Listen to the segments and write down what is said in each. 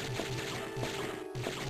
フフフフ。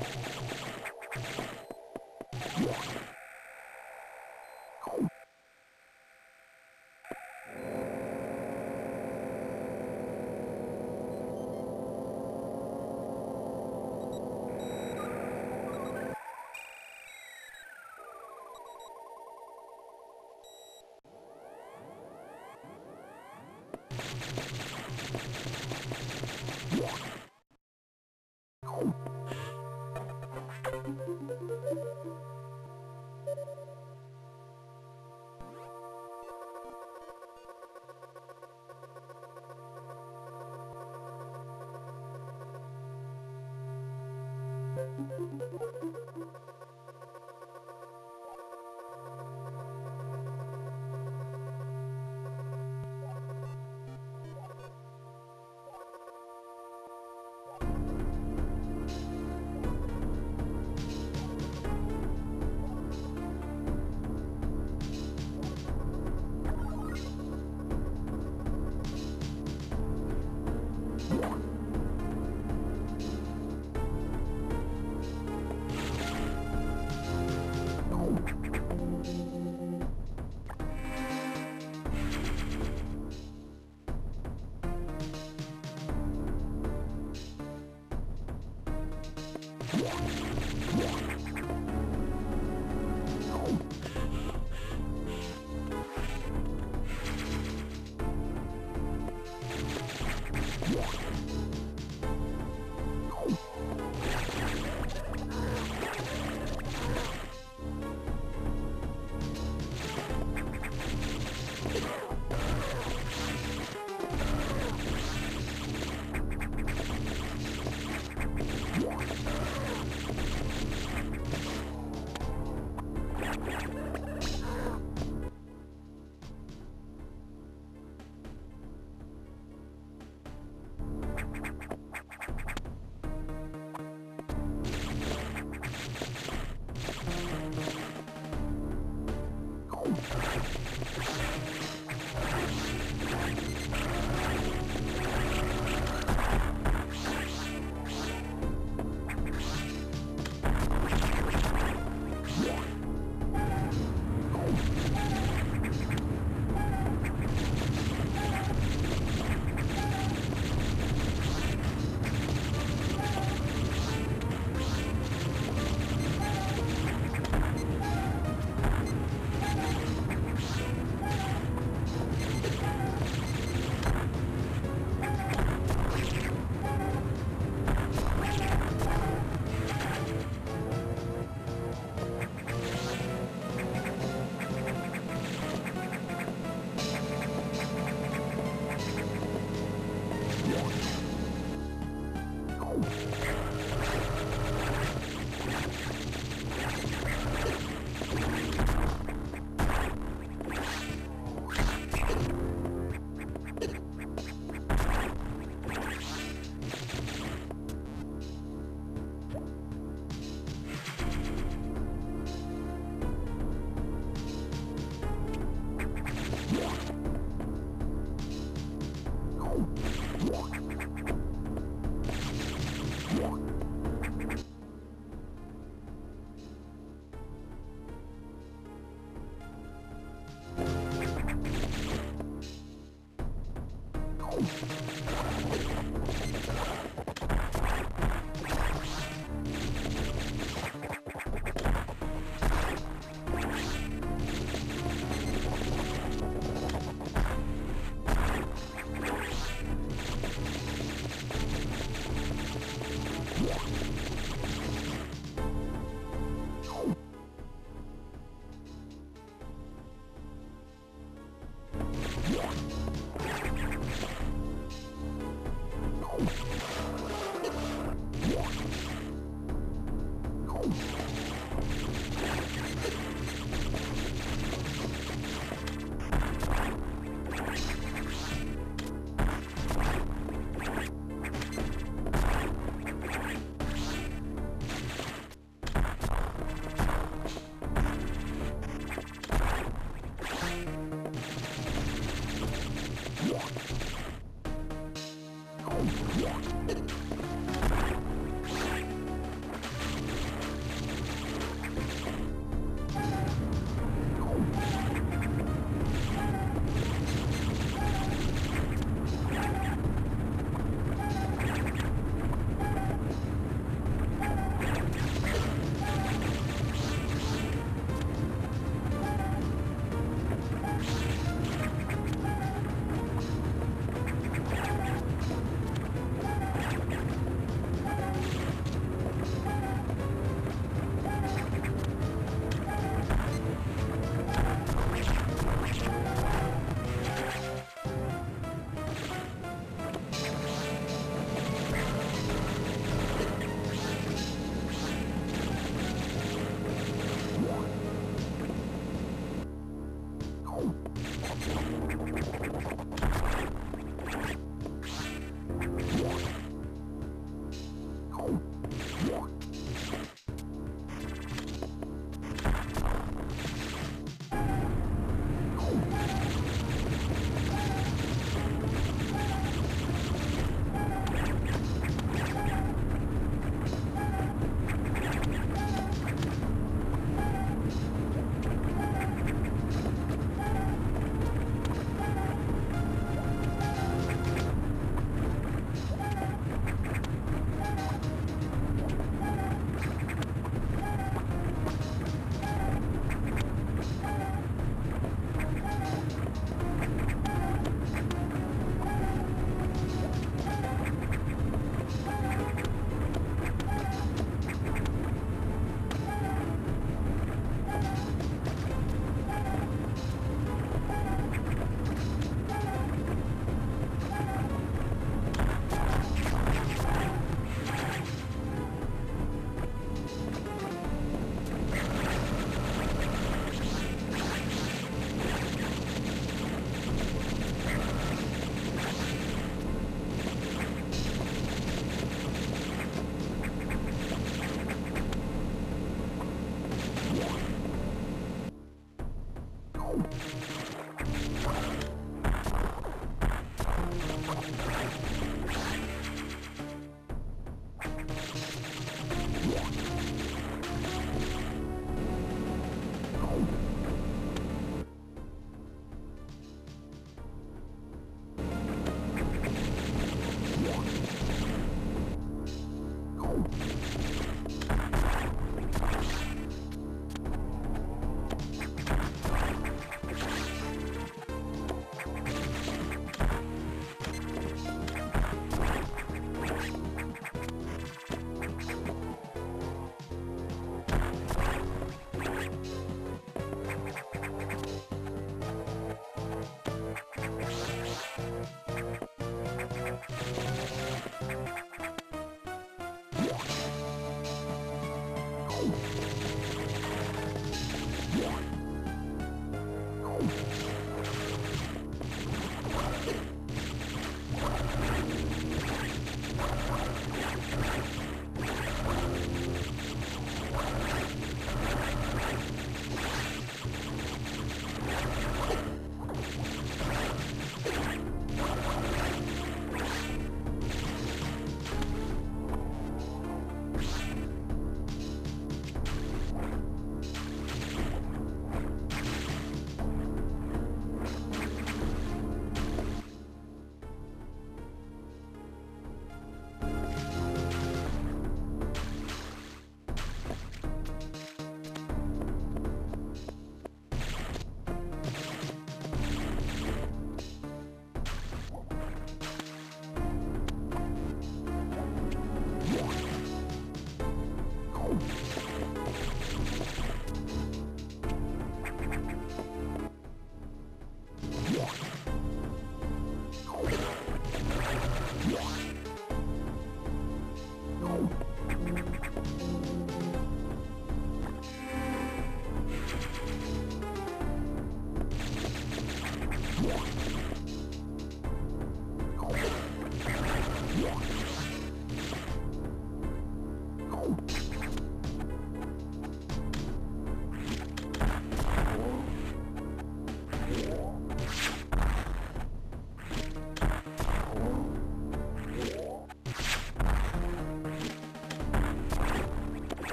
you.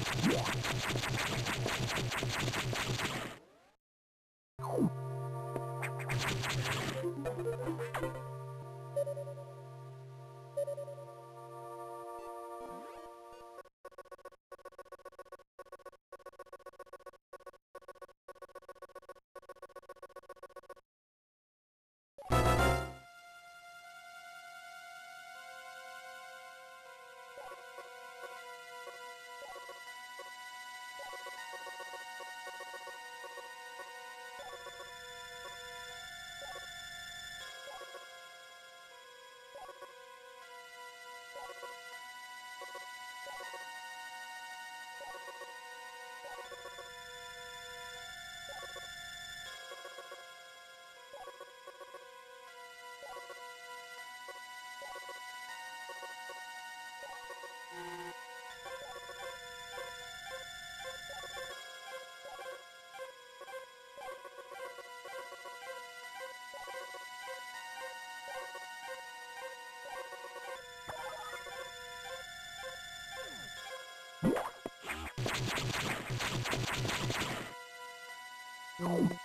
Thank you. No.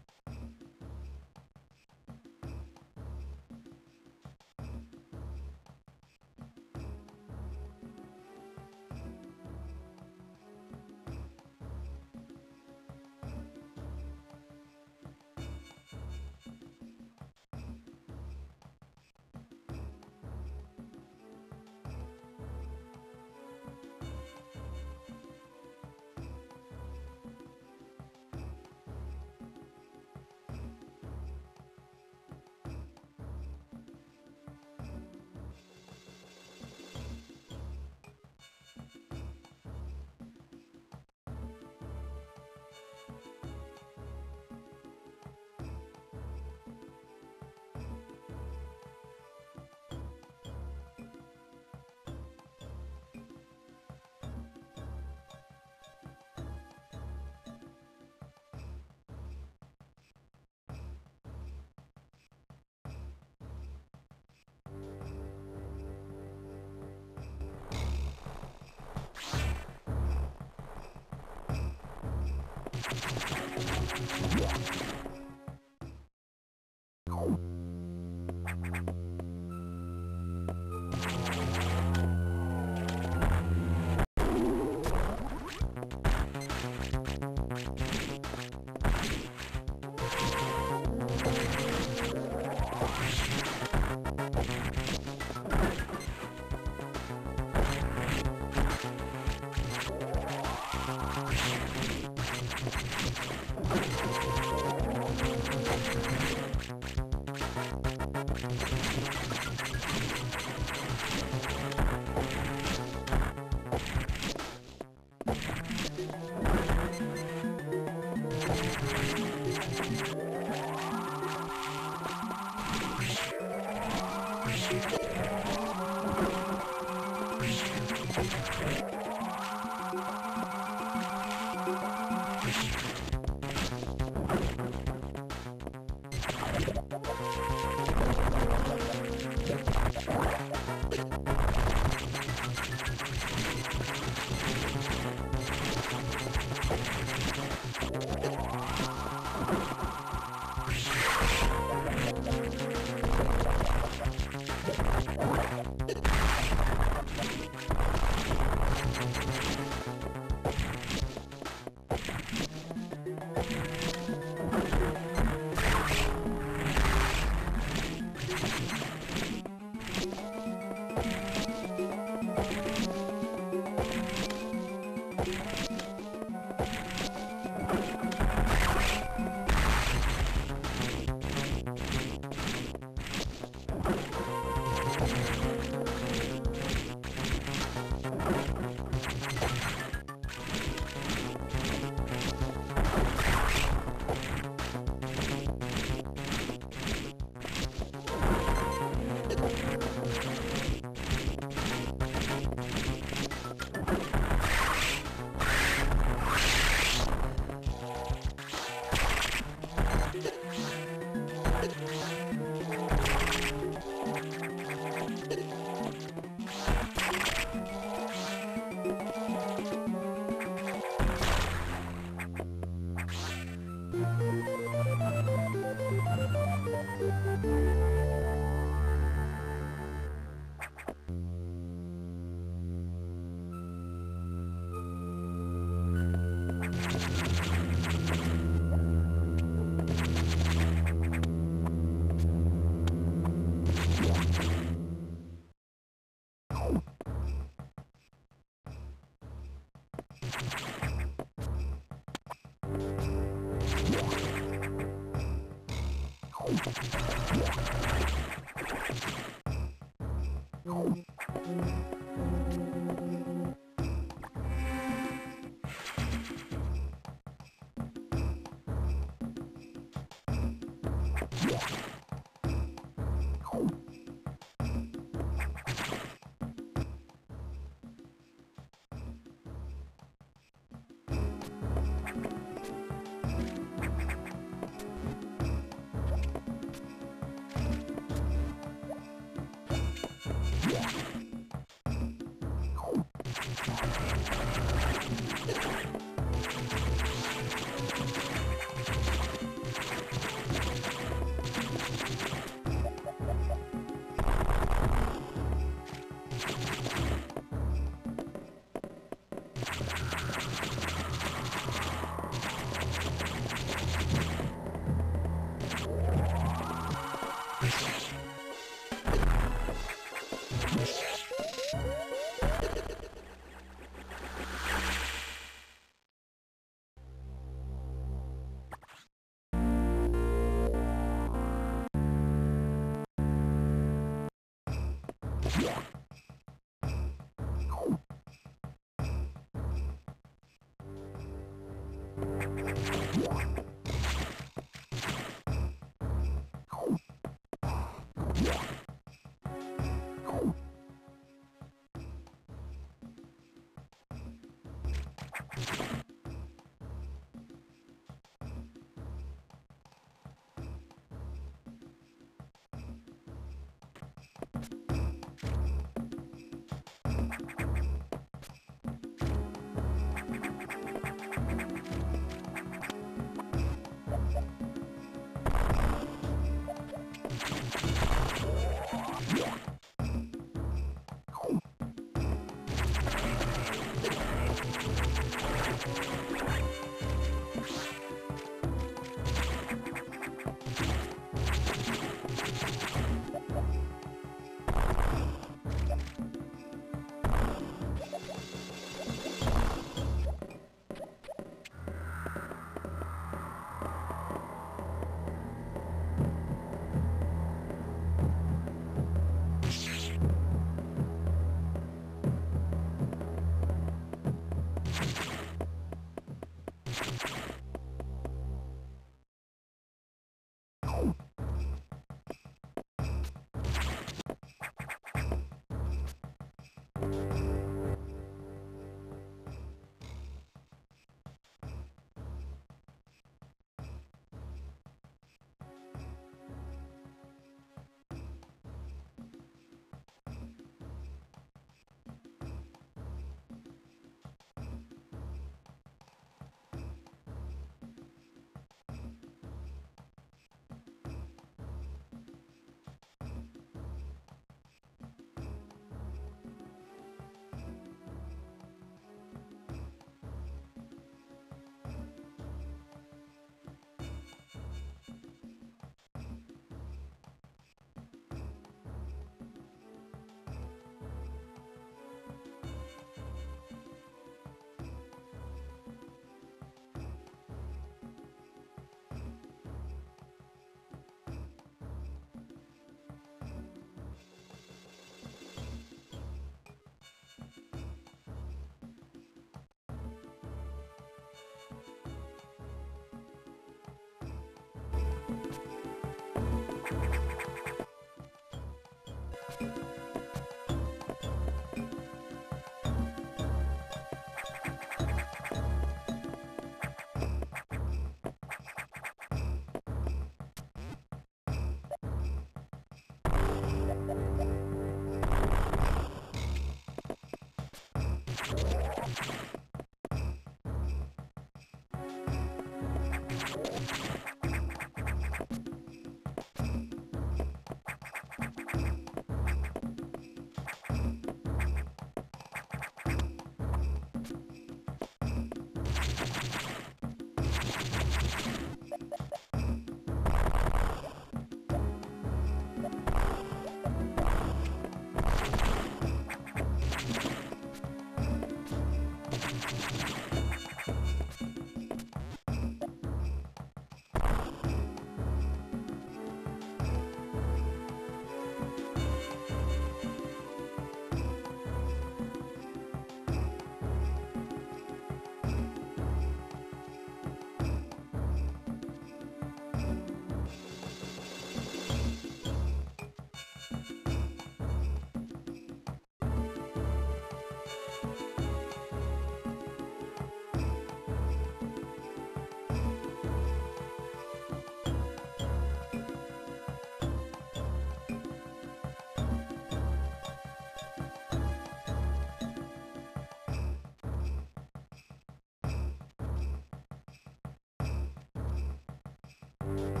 Yeah.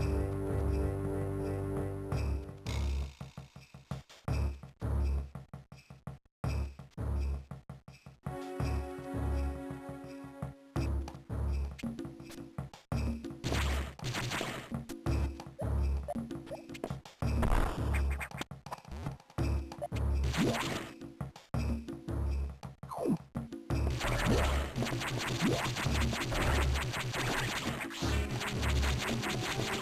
Ha ha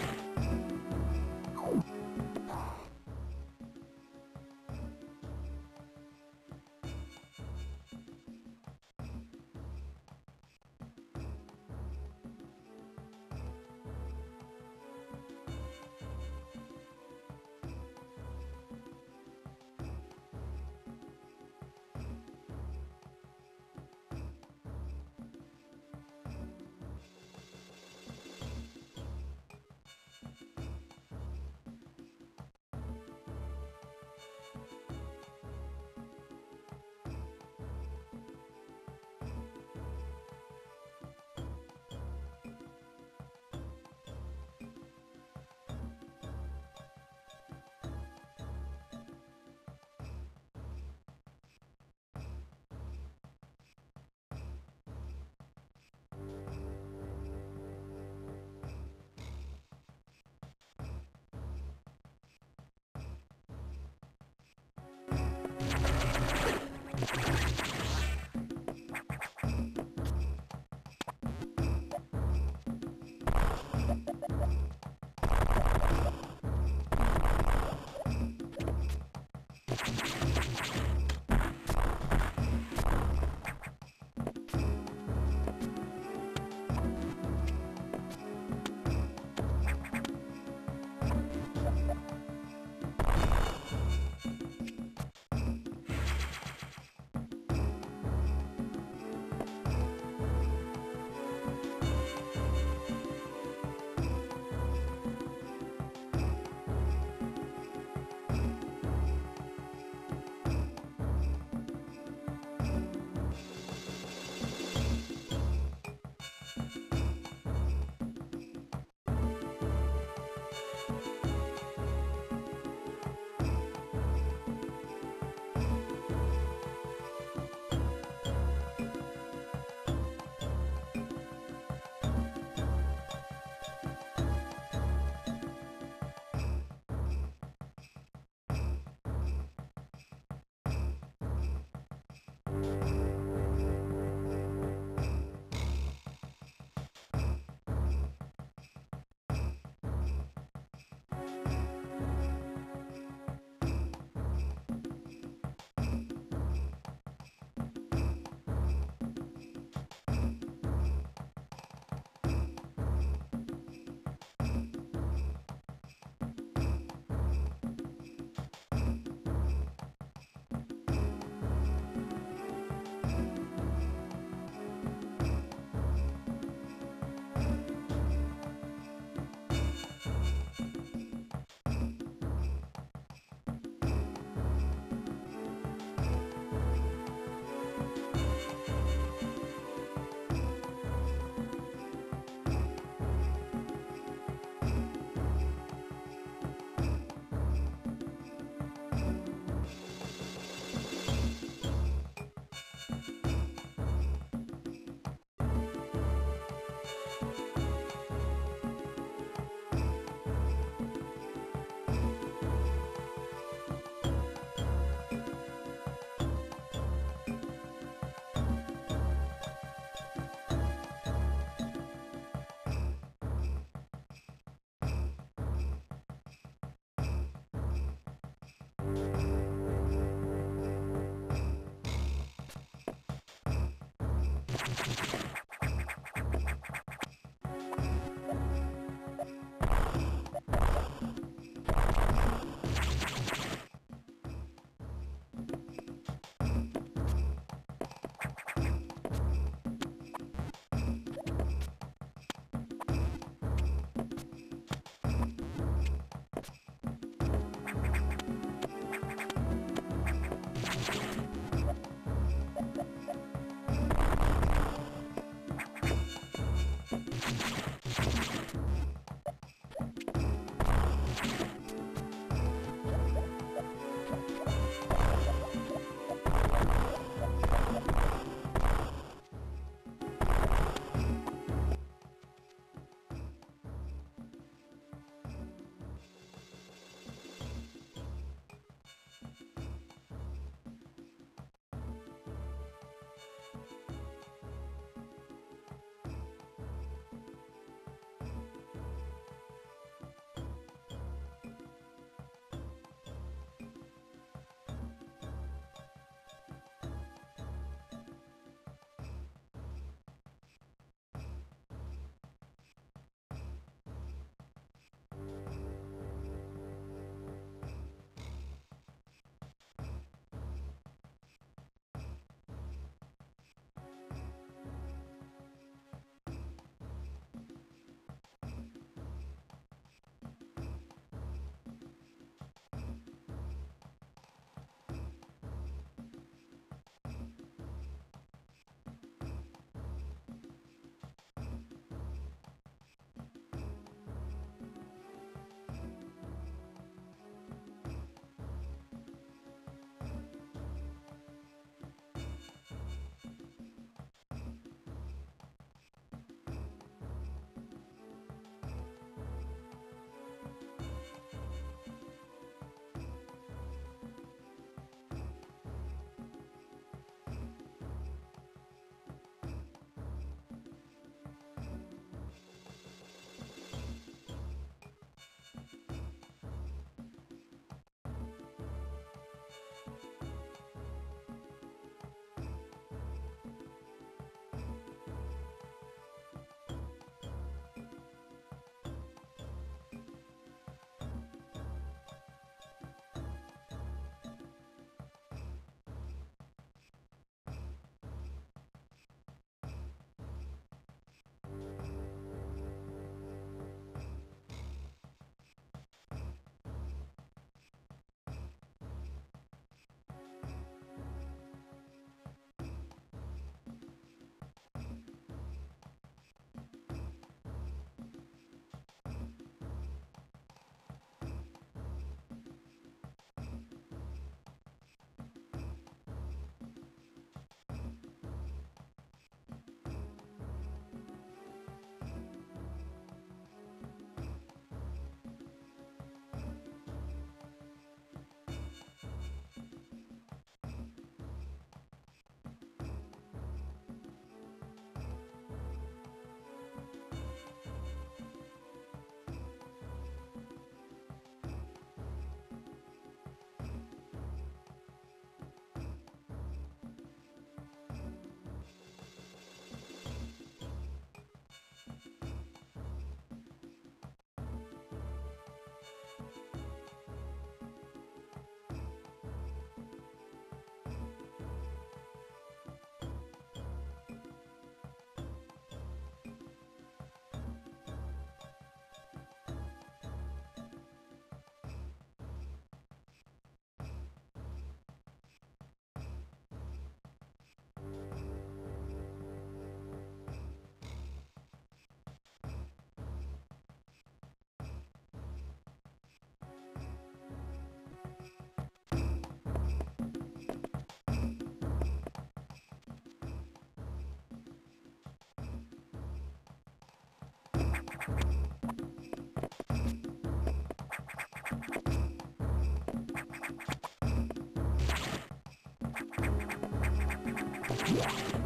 Yeah.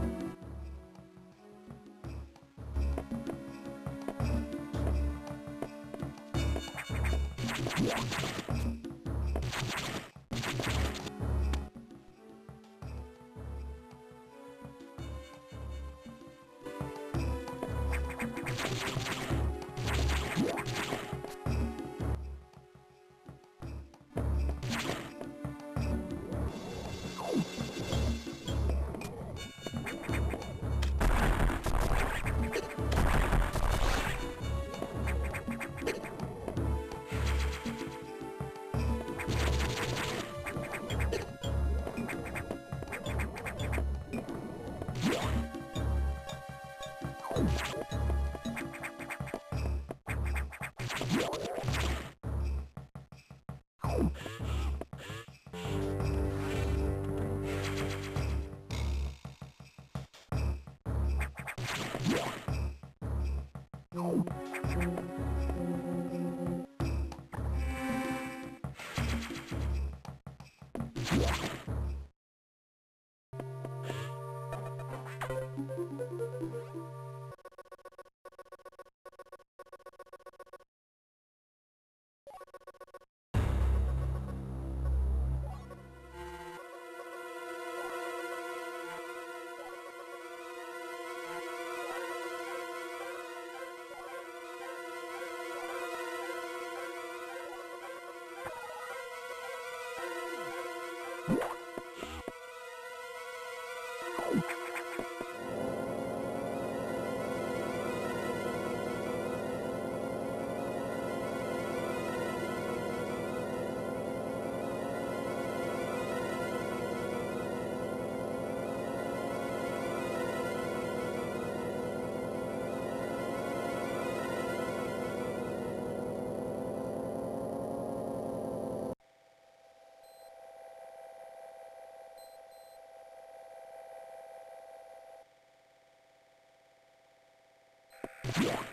Yeah.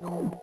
Yeah.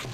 you.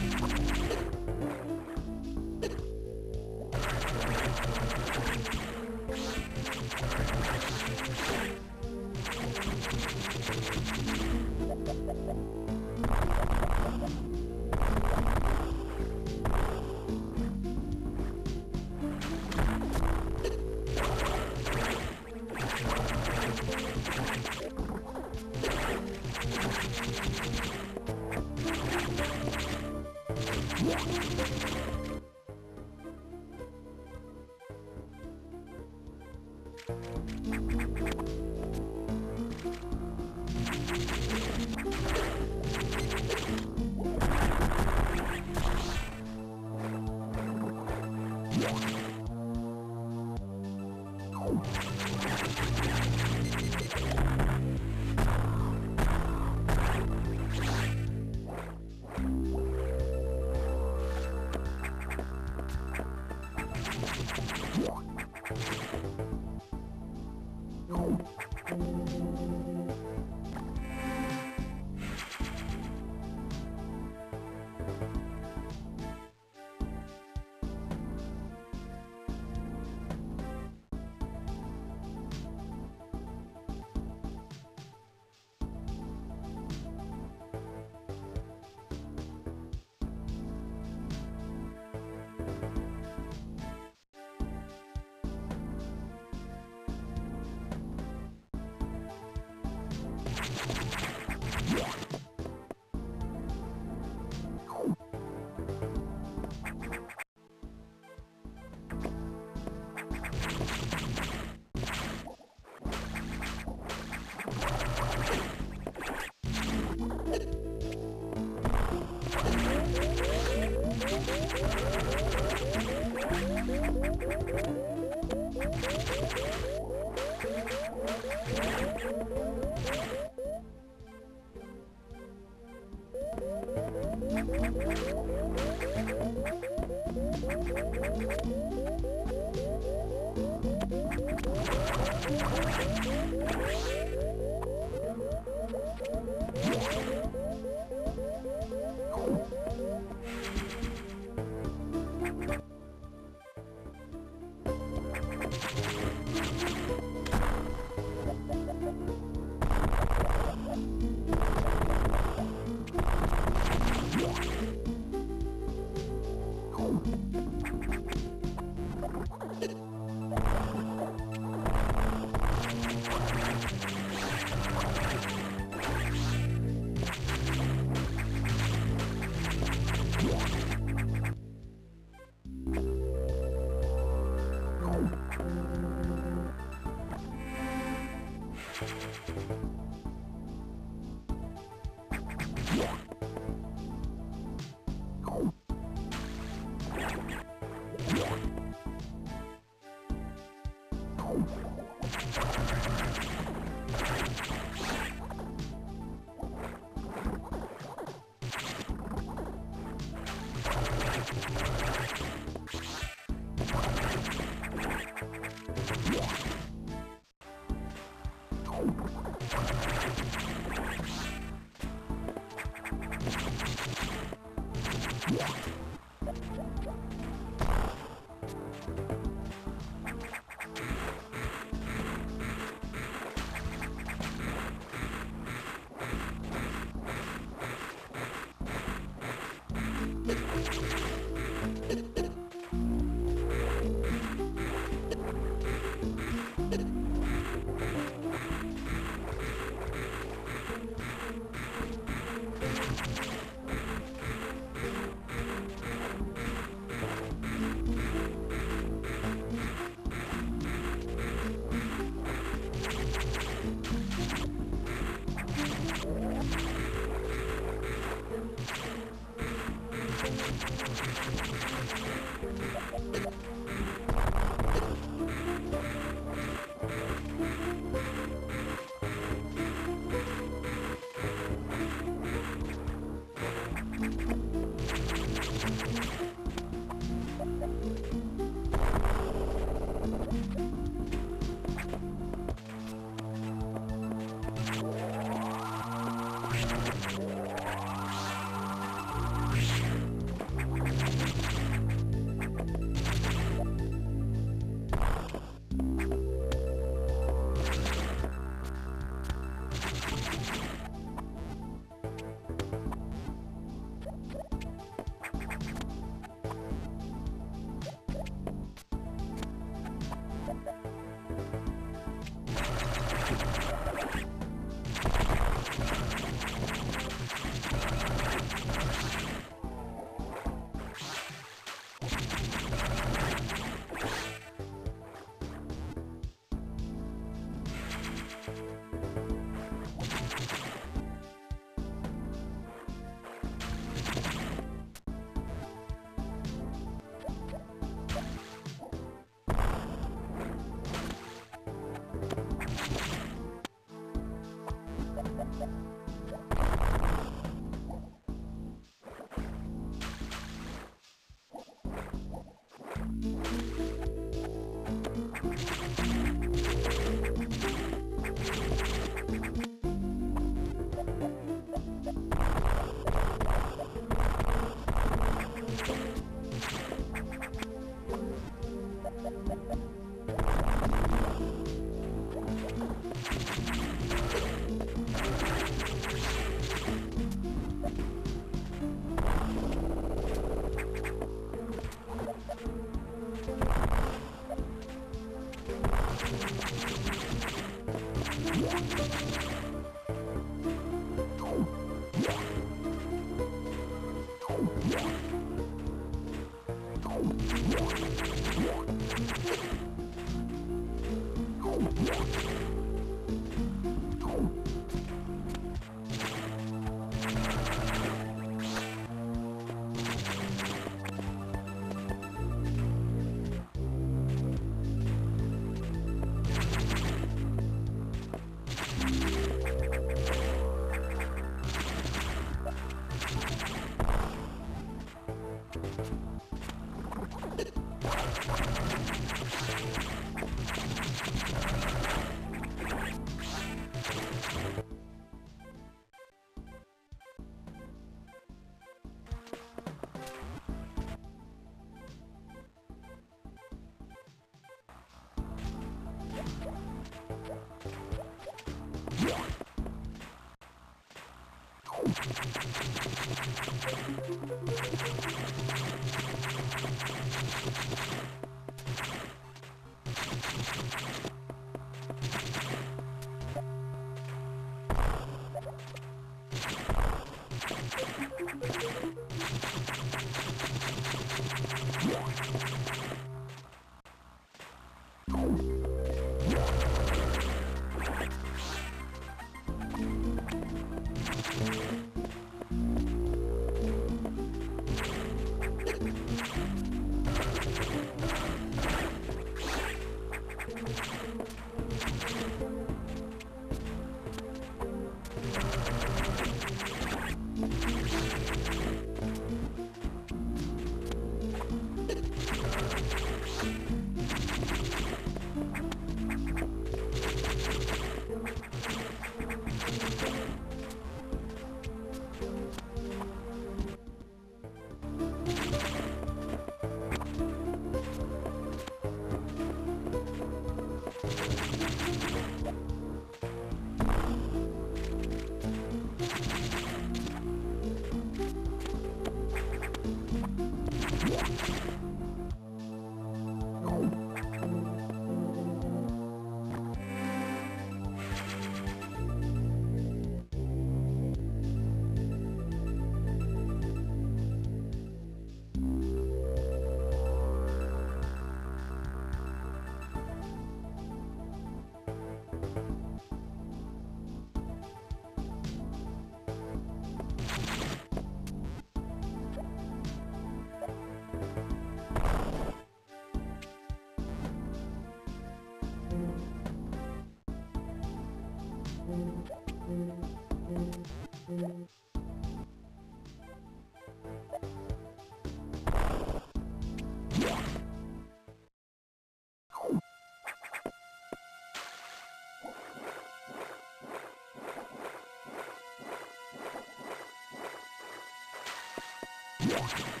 Yeah.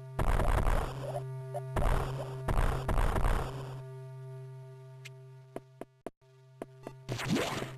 Yeah.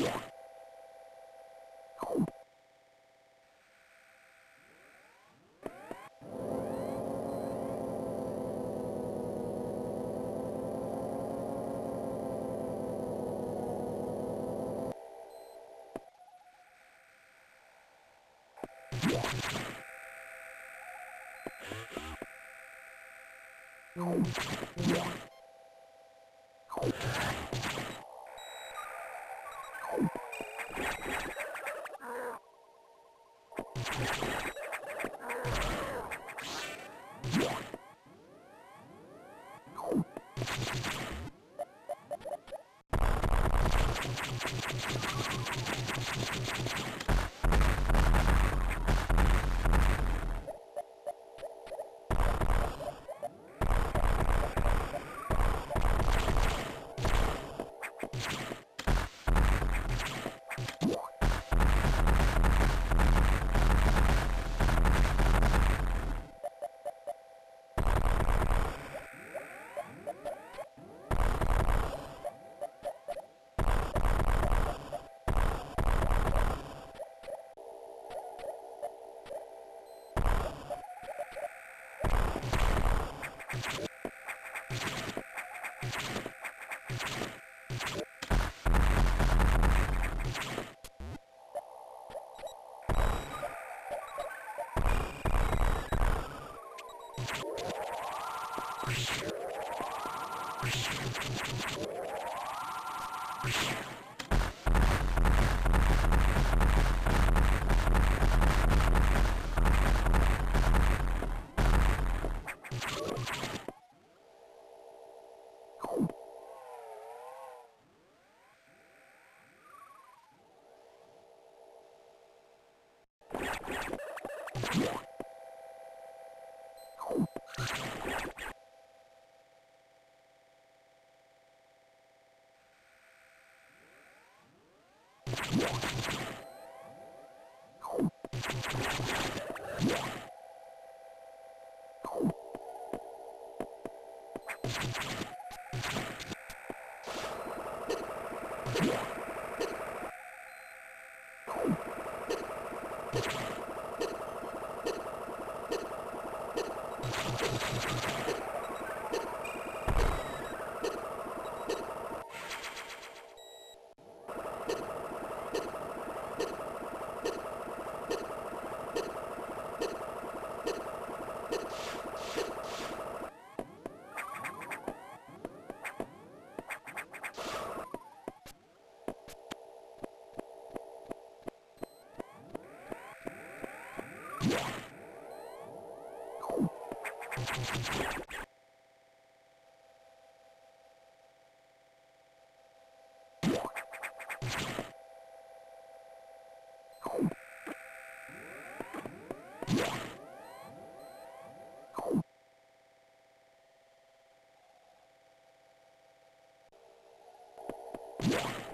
Yeah. Yeah. Yeah.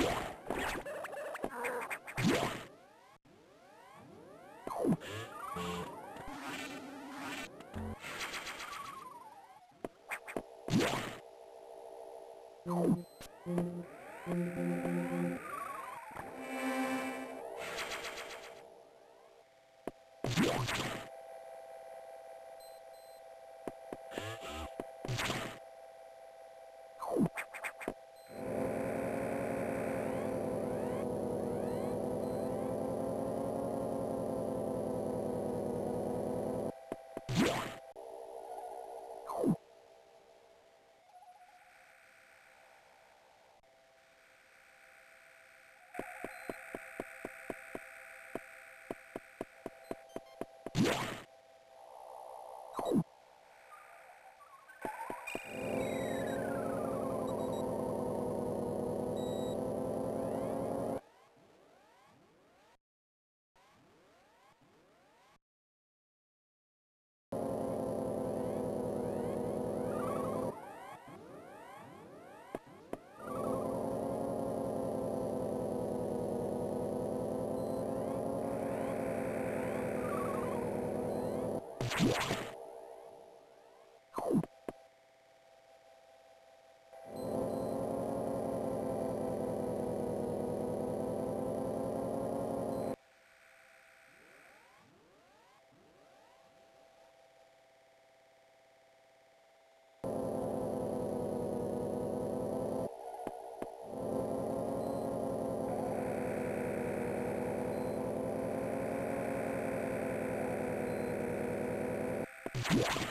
Wow. Yeah.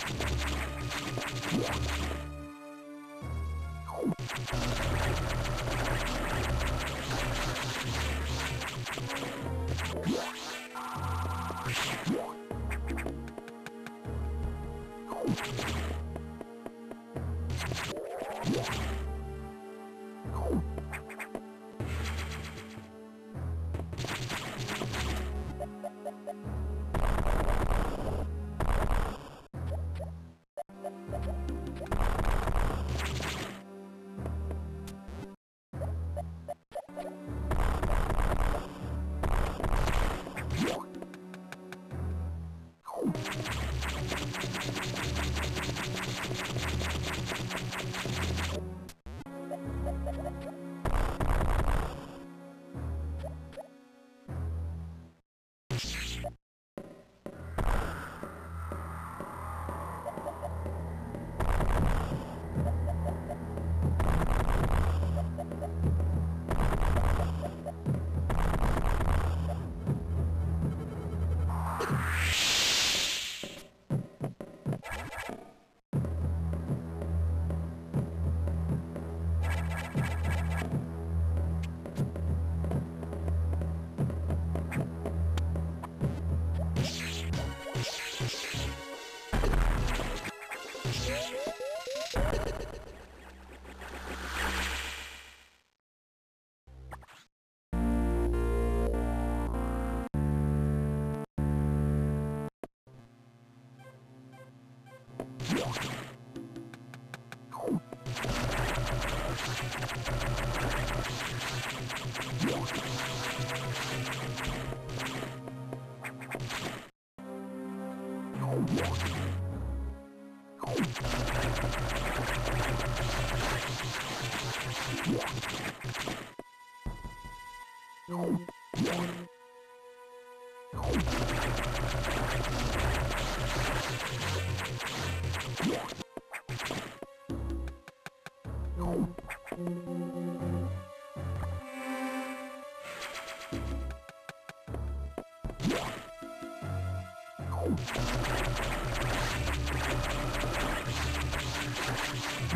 Oh.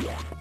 Yeah.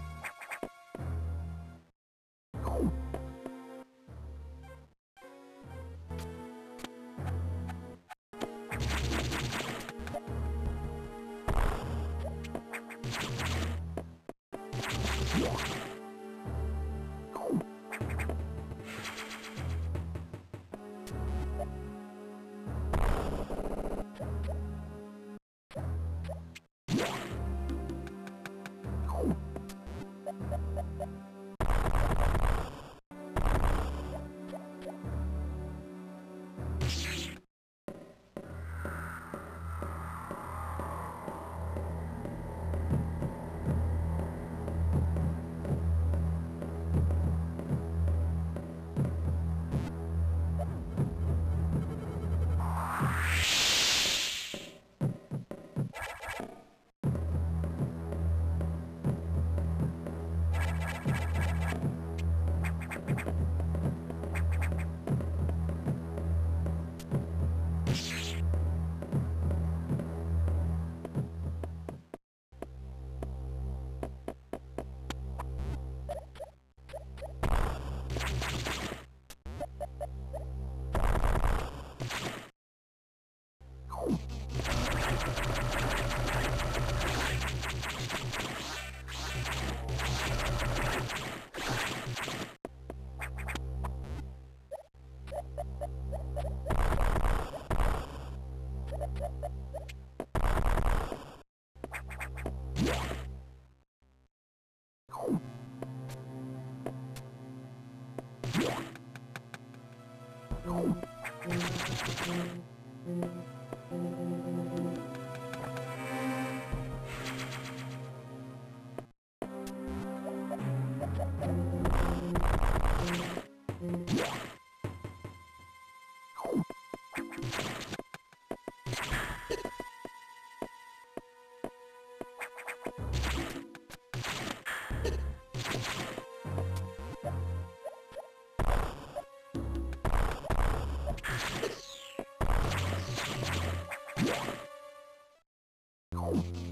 Oh.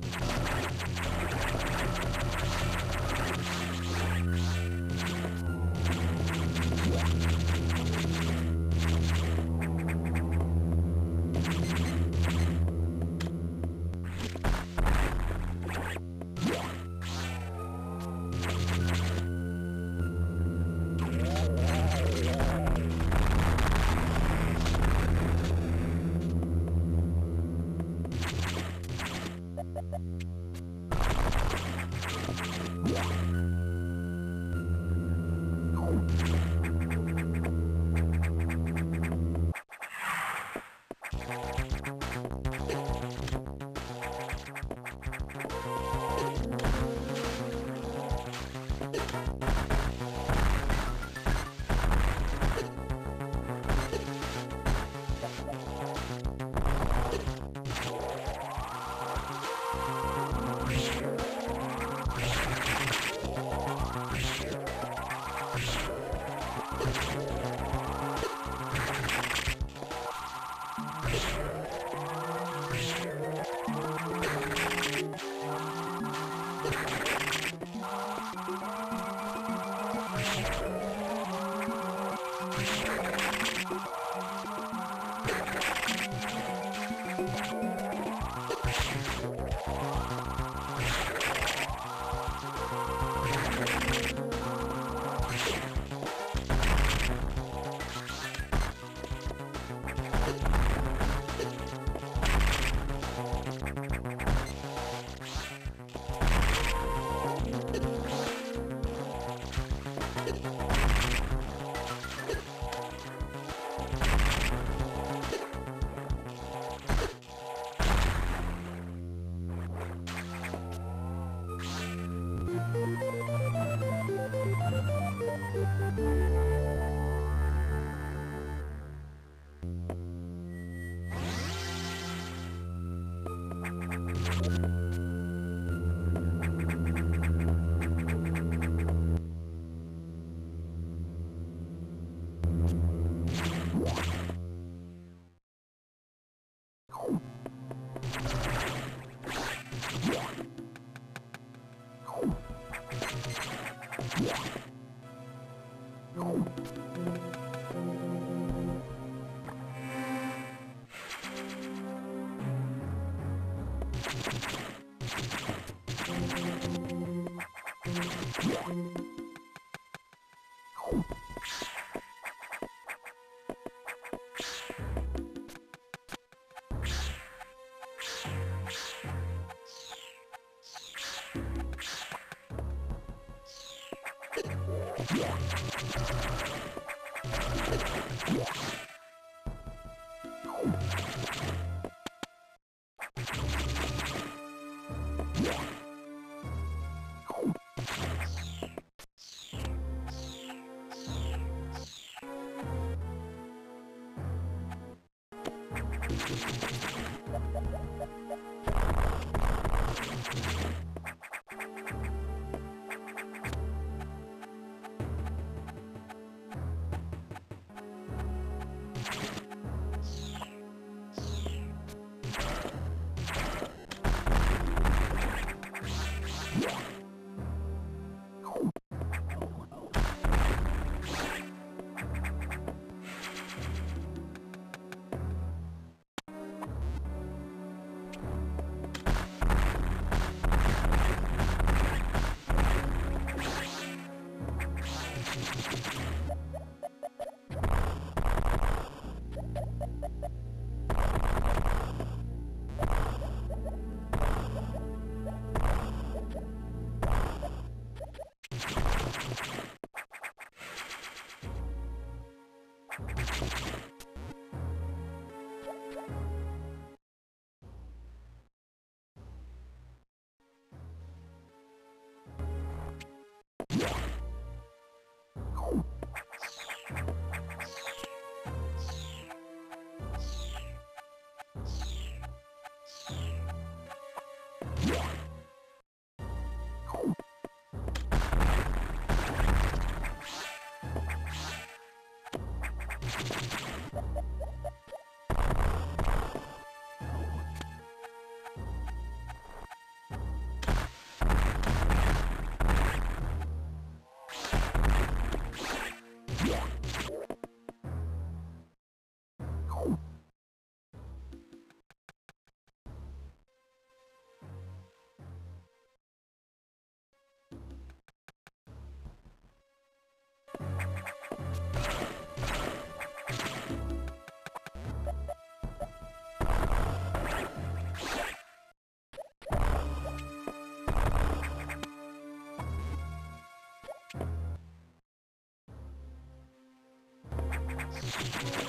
You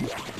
Yeah.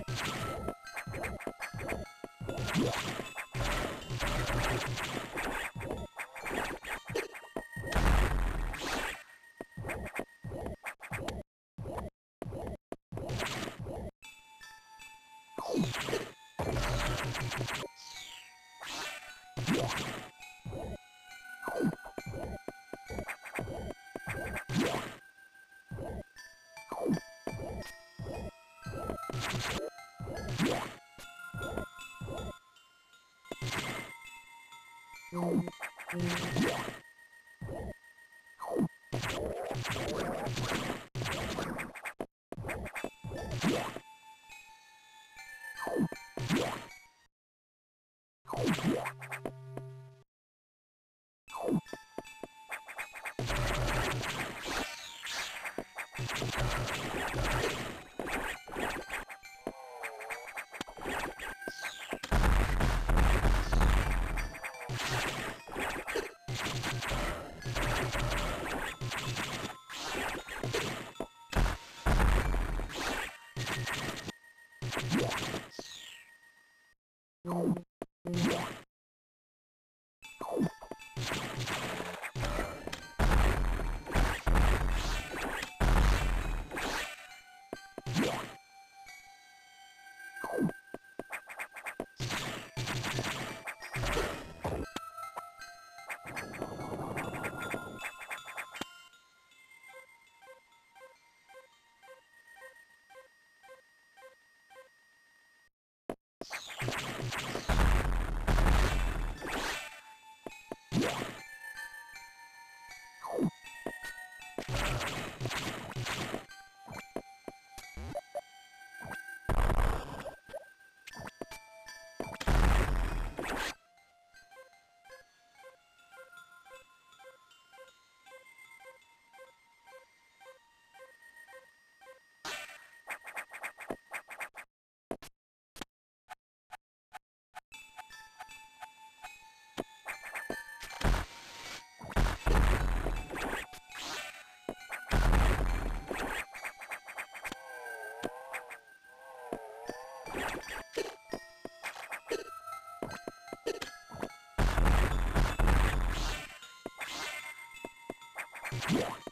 やった! Yeah.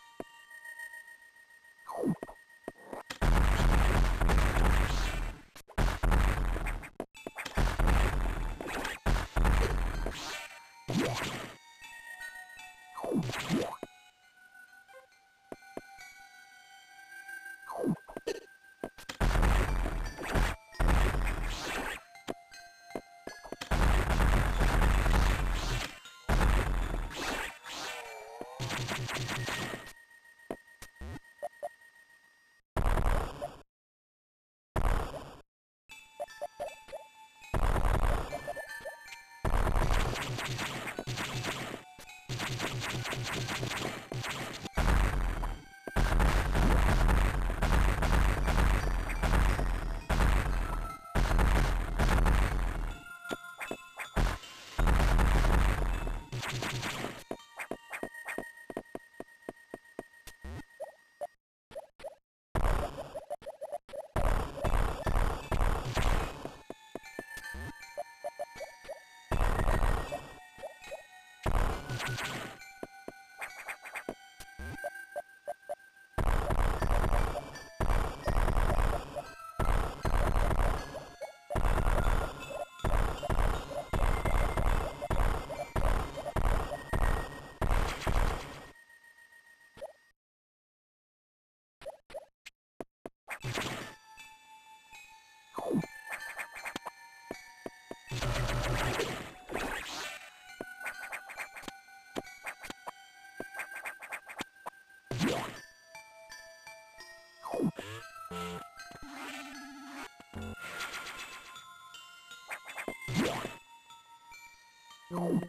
Oh.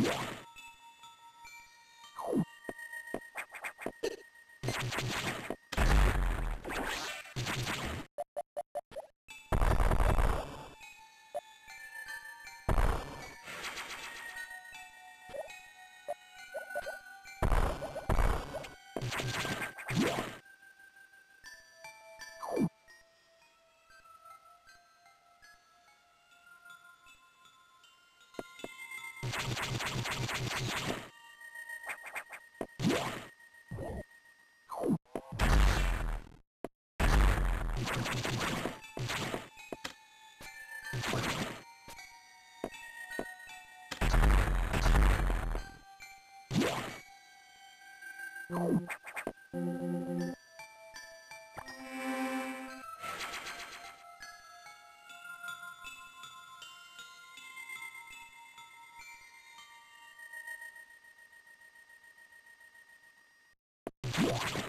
you you Yeah.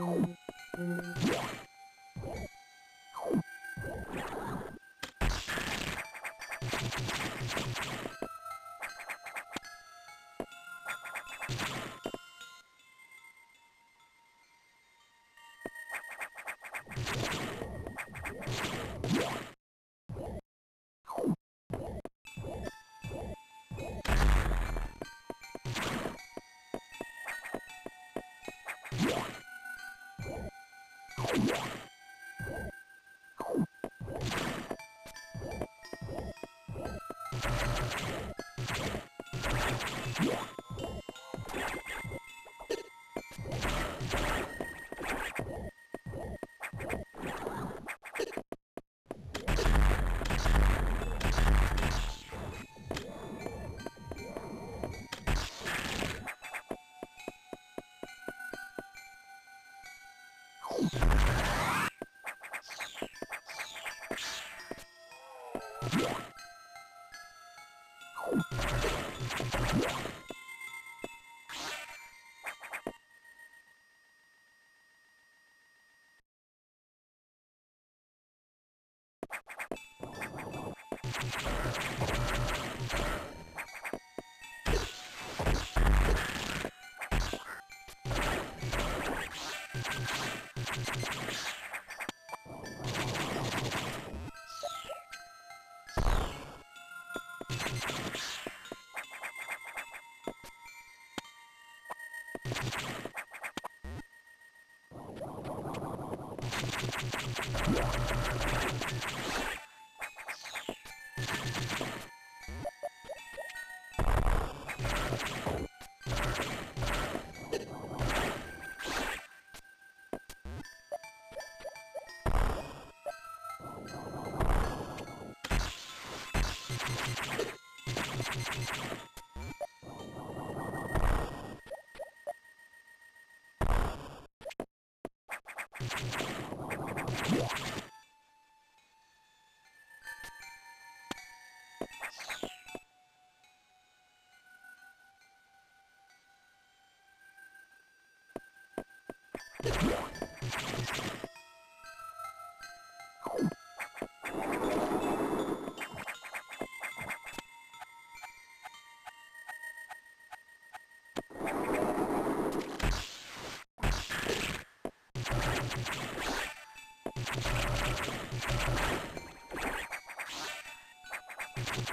Oh. Emergency Thank you.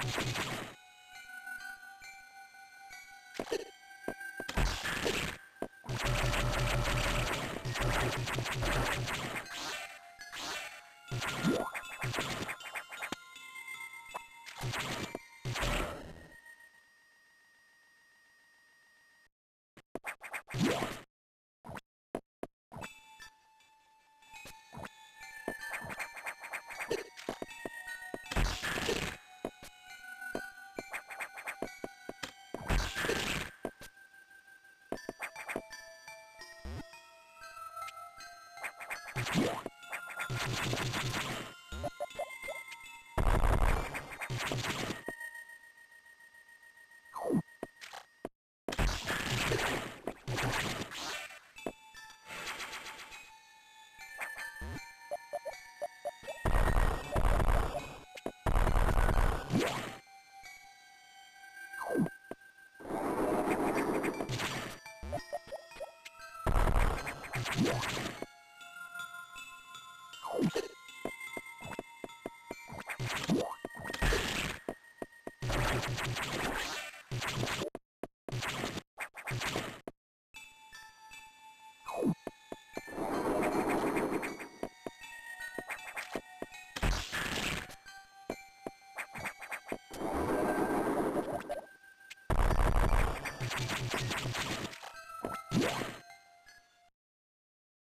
Thank you. Yeah.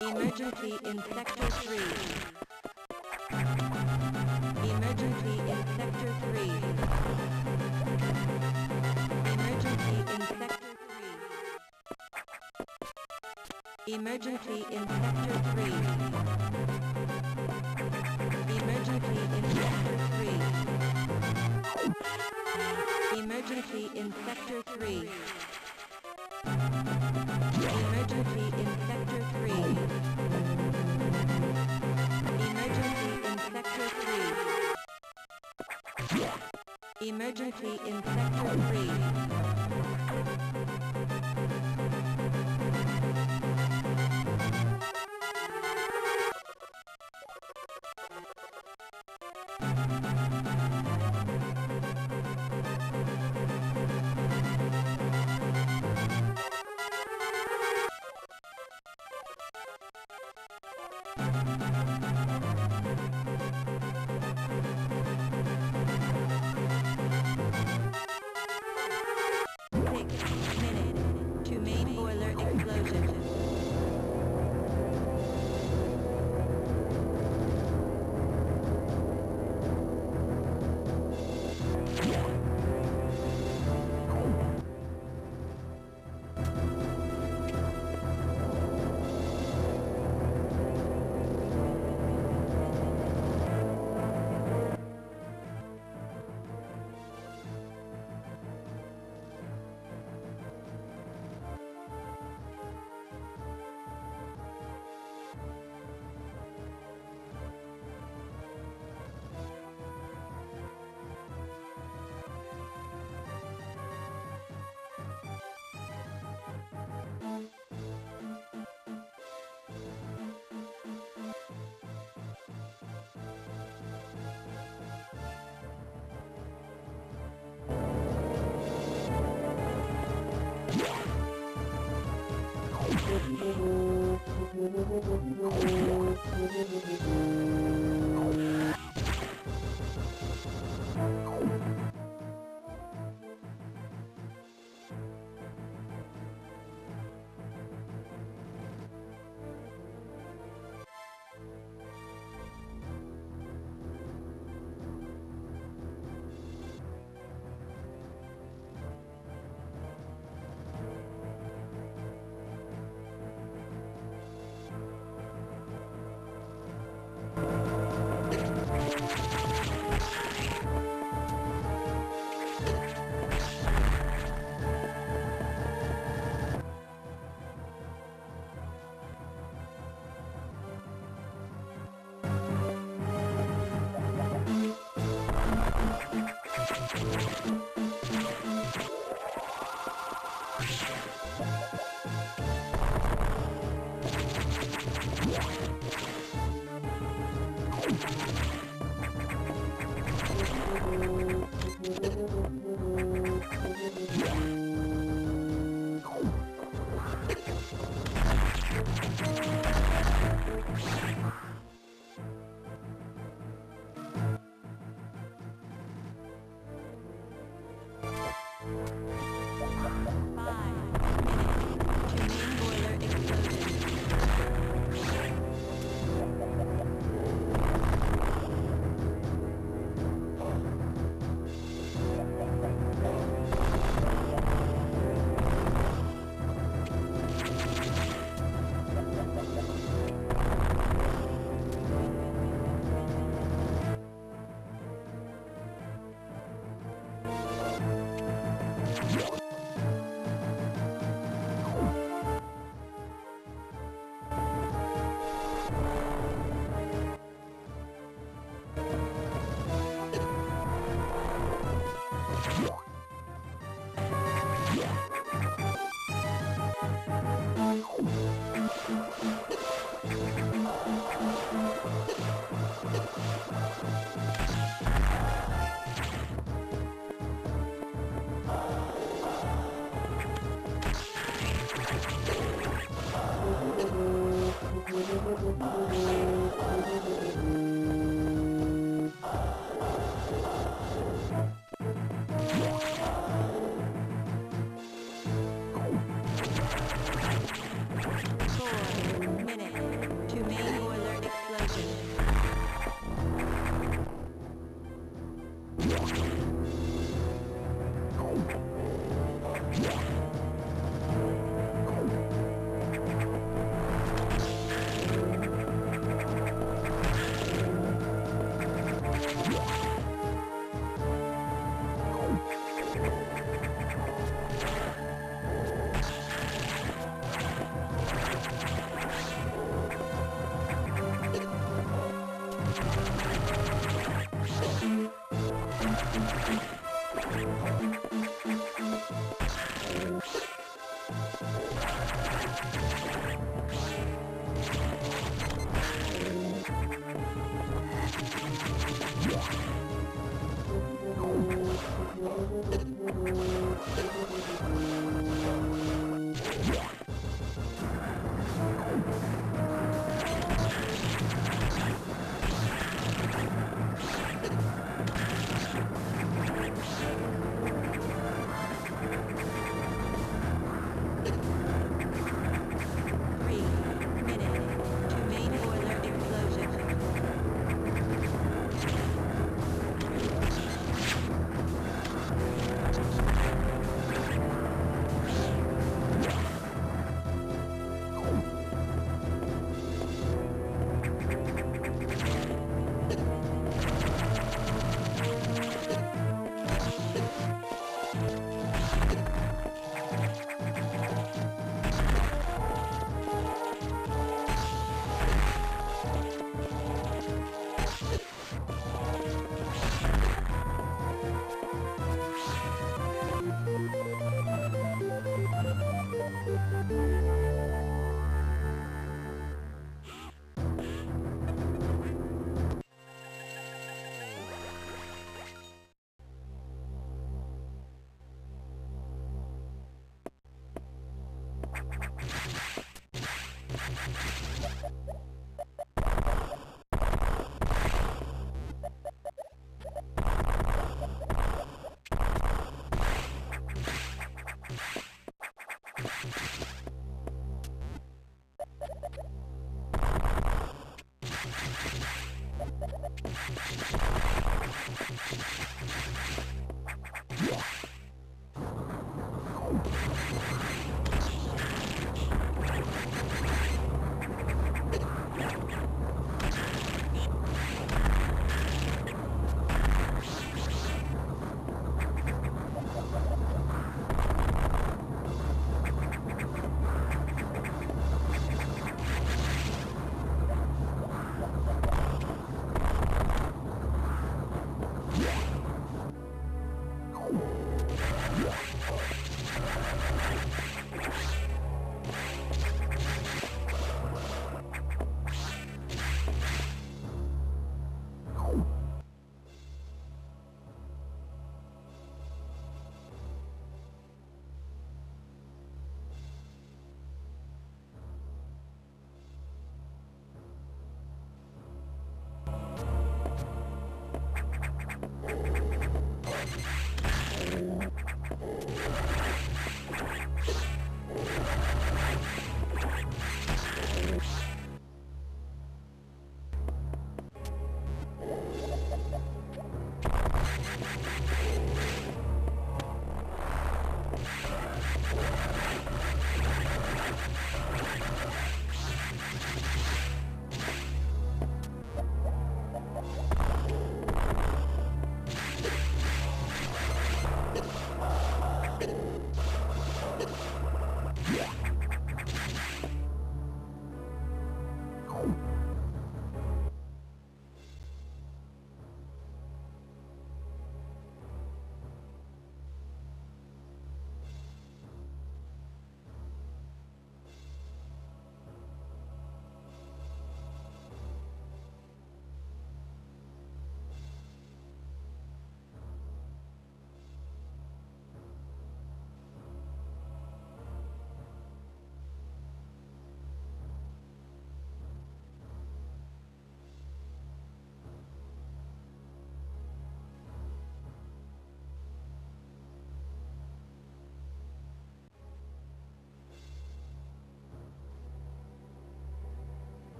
Emergency in Sector 3. Emergency in Sector 3. Emergency in Sector 3. Emergency in Sector 3. Emergency in Sector 3. Emergency in Sector 3. Emergently infector free.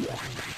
Yeah.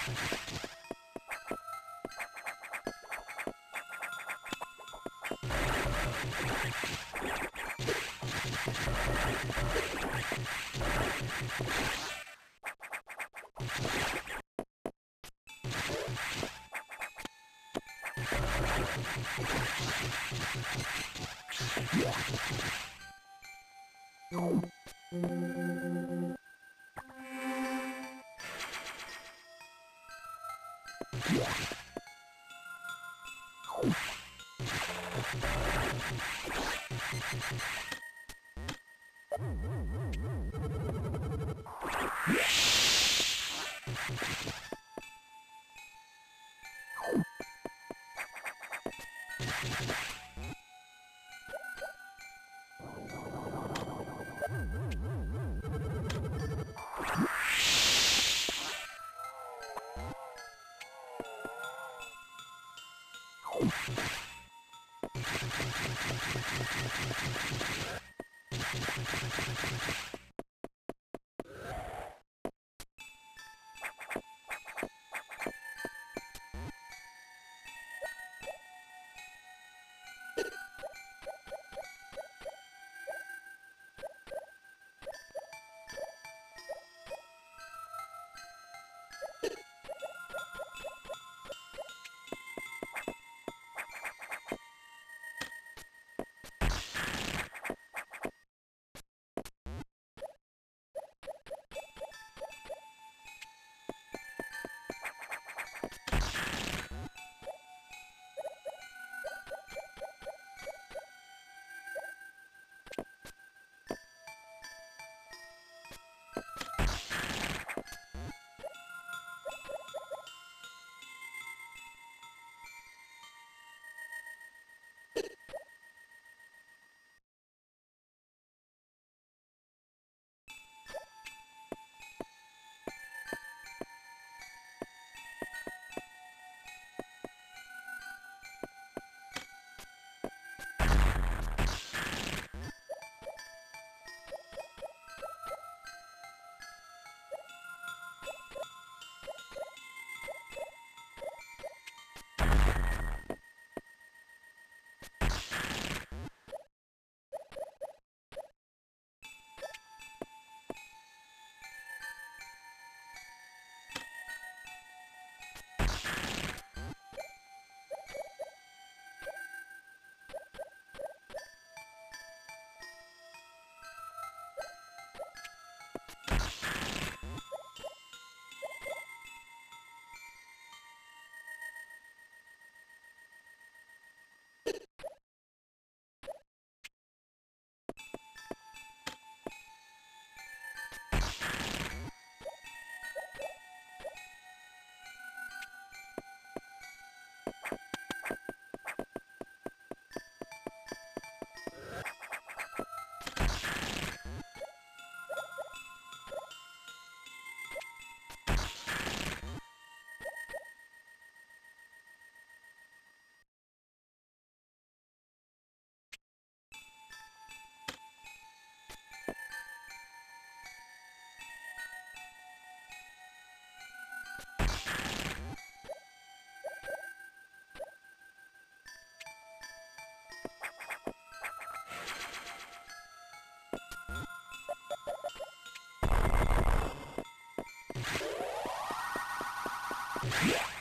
you.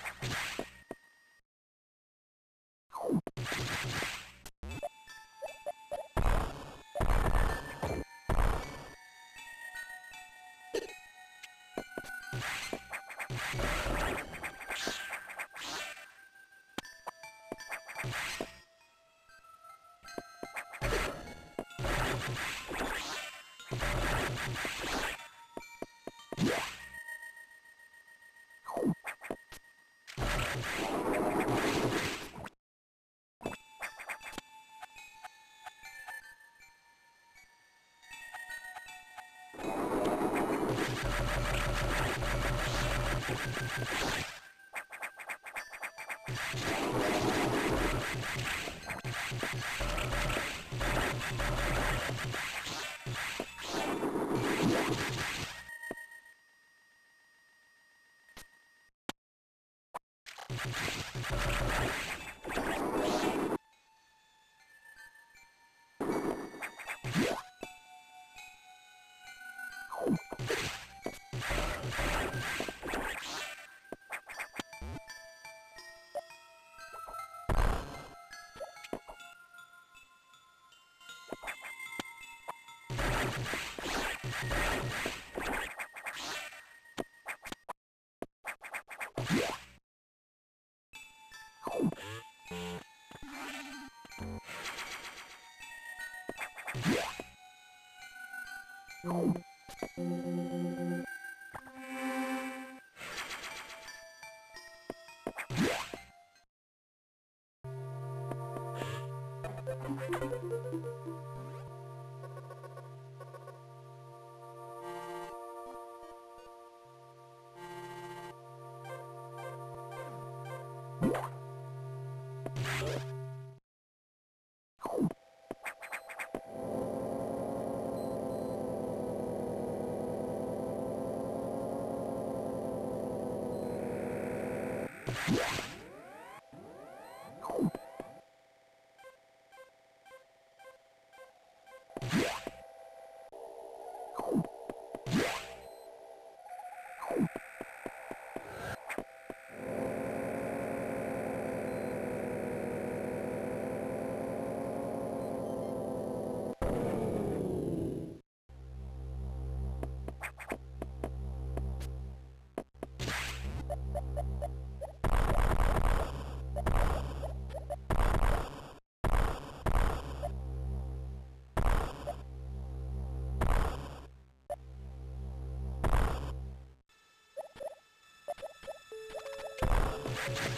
Thank you. Thank you.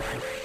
Thank you.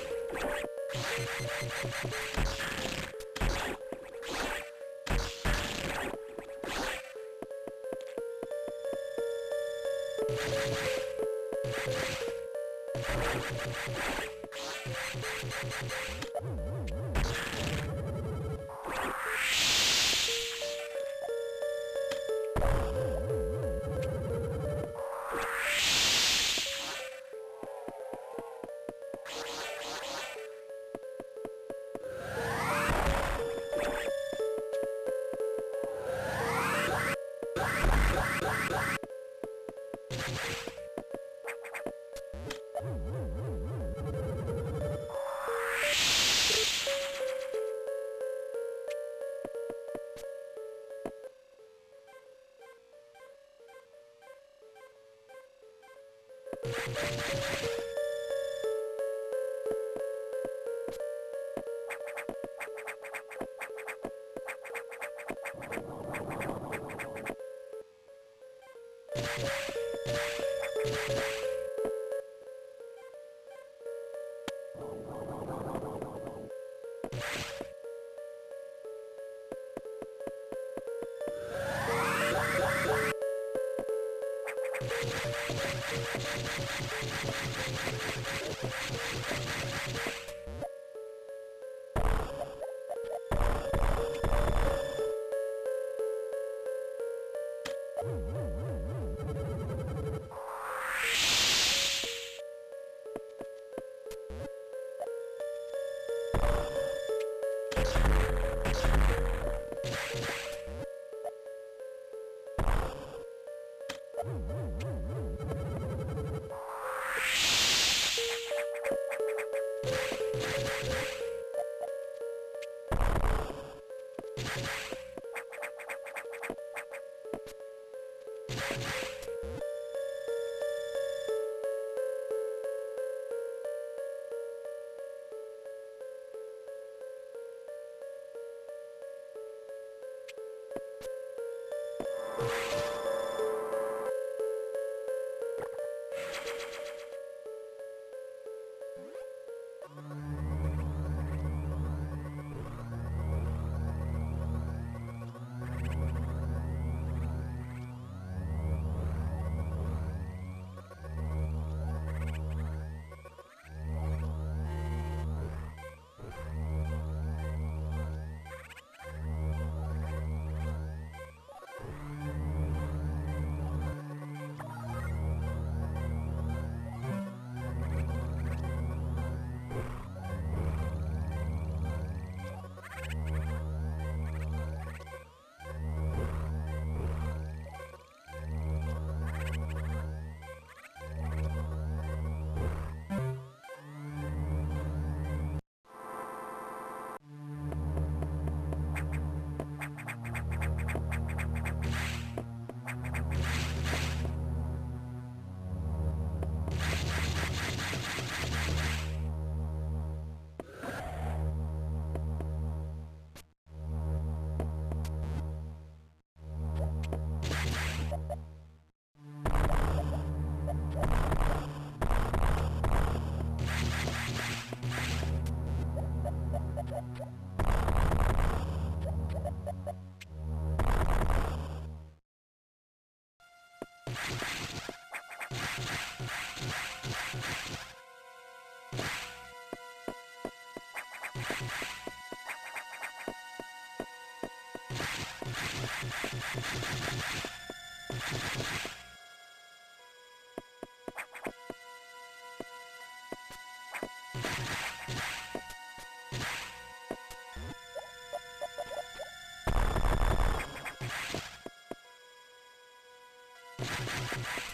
you.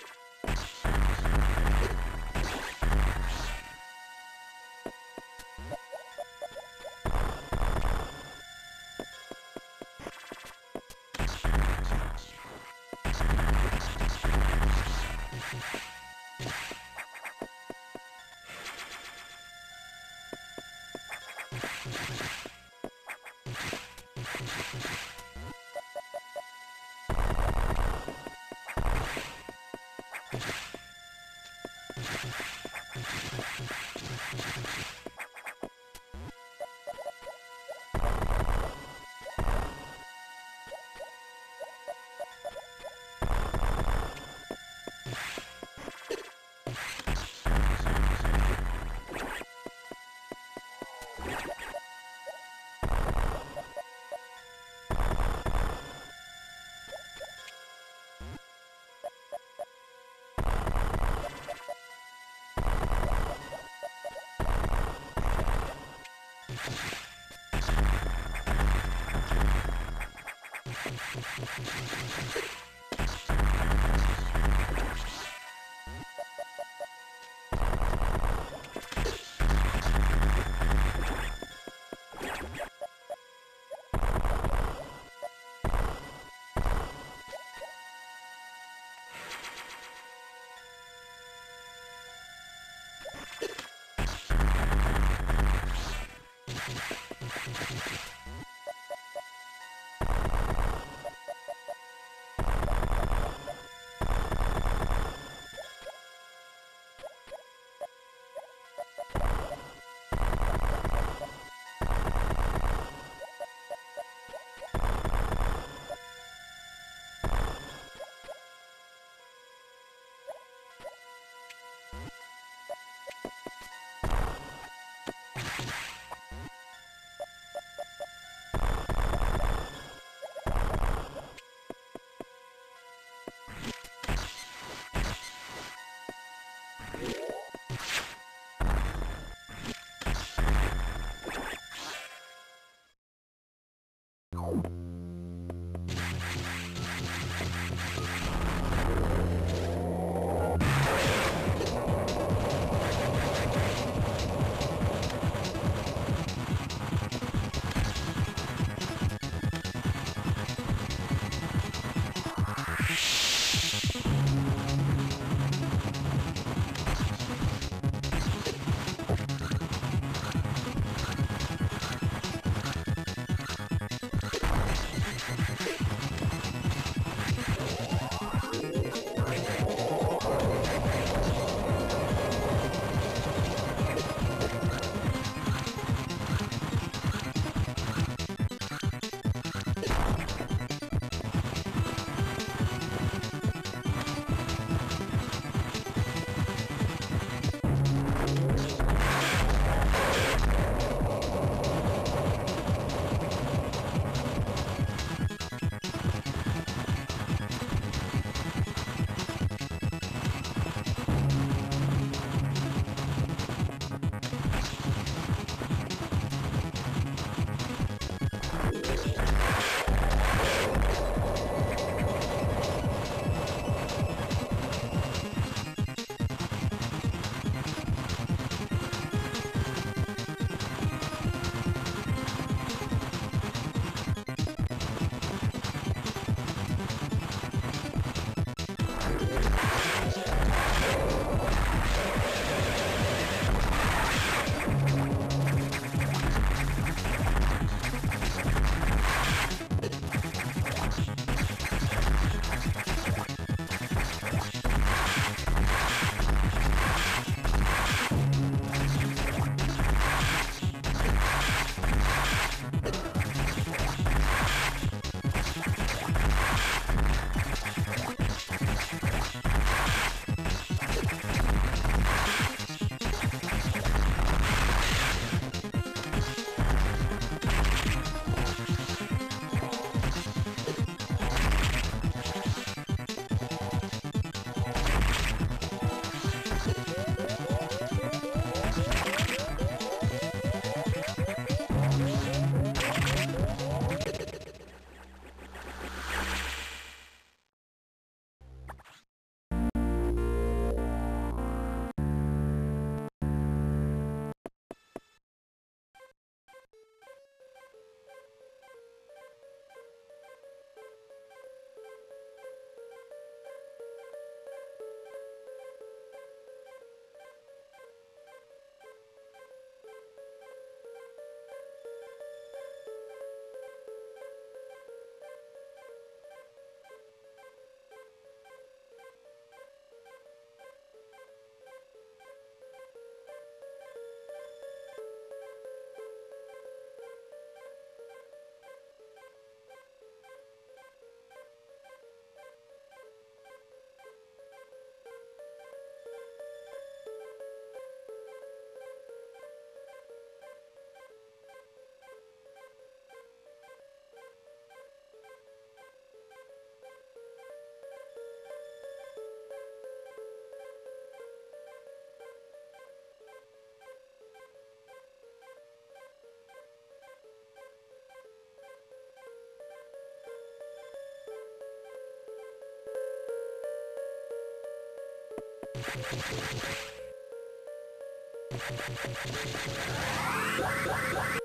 Oh, my God.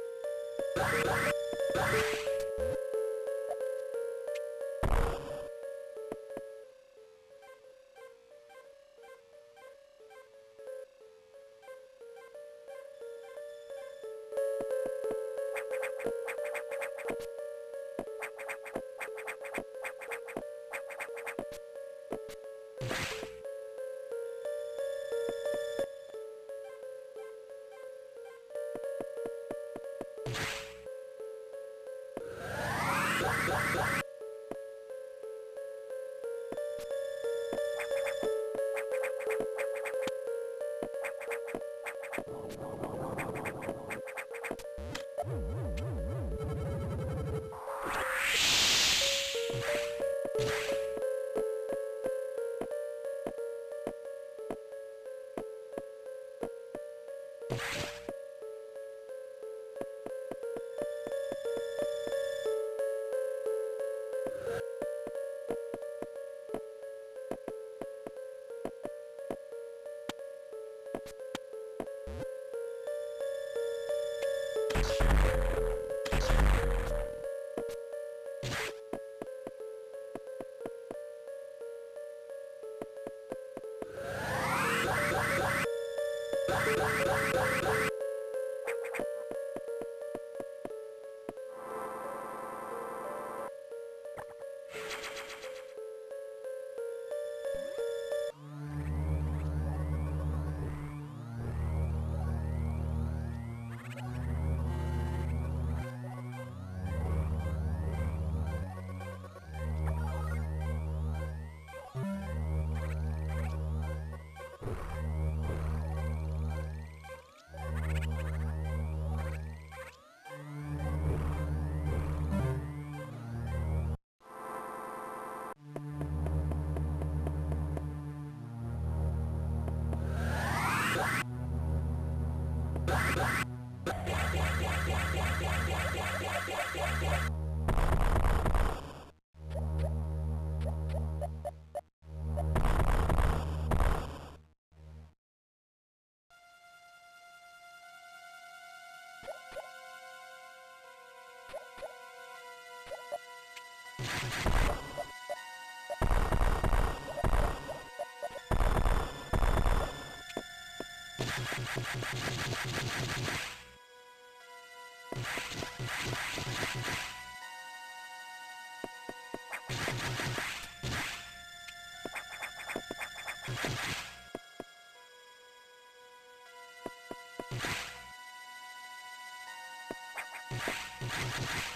you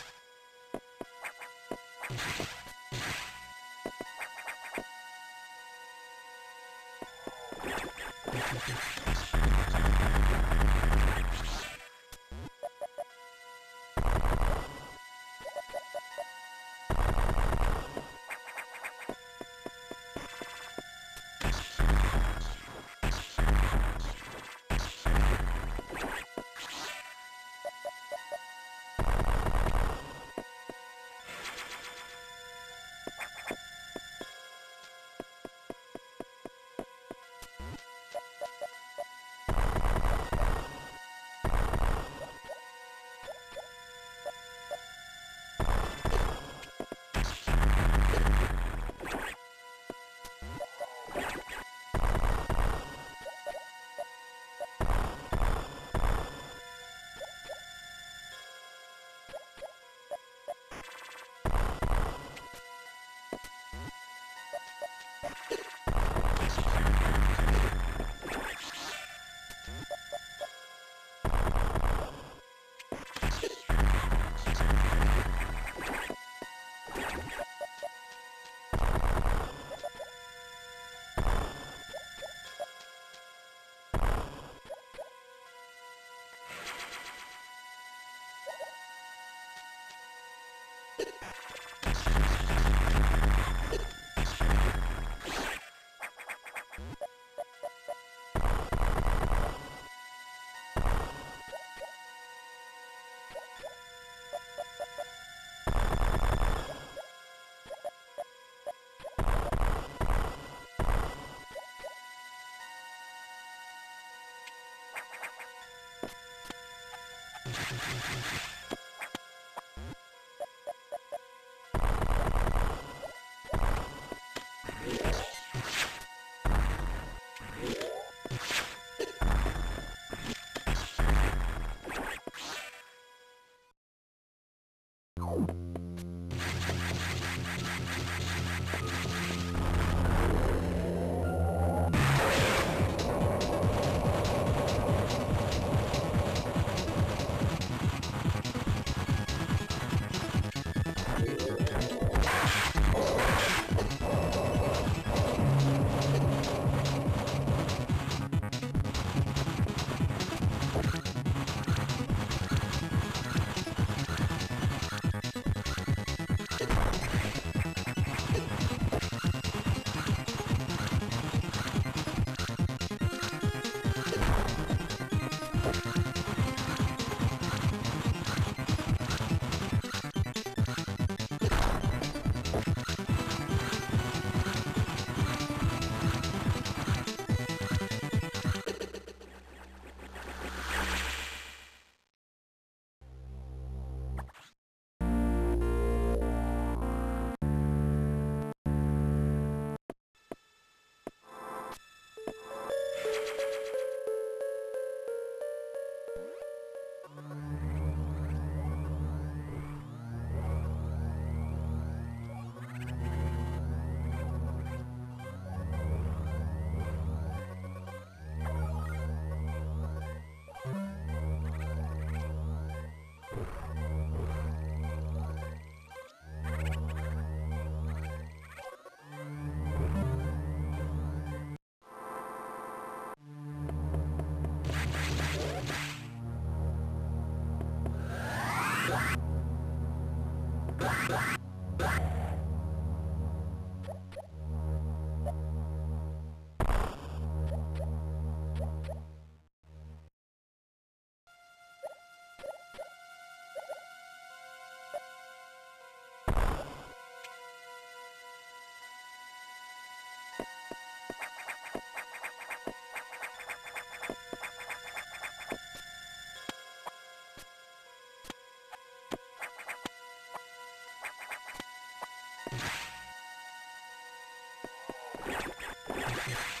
Yeah.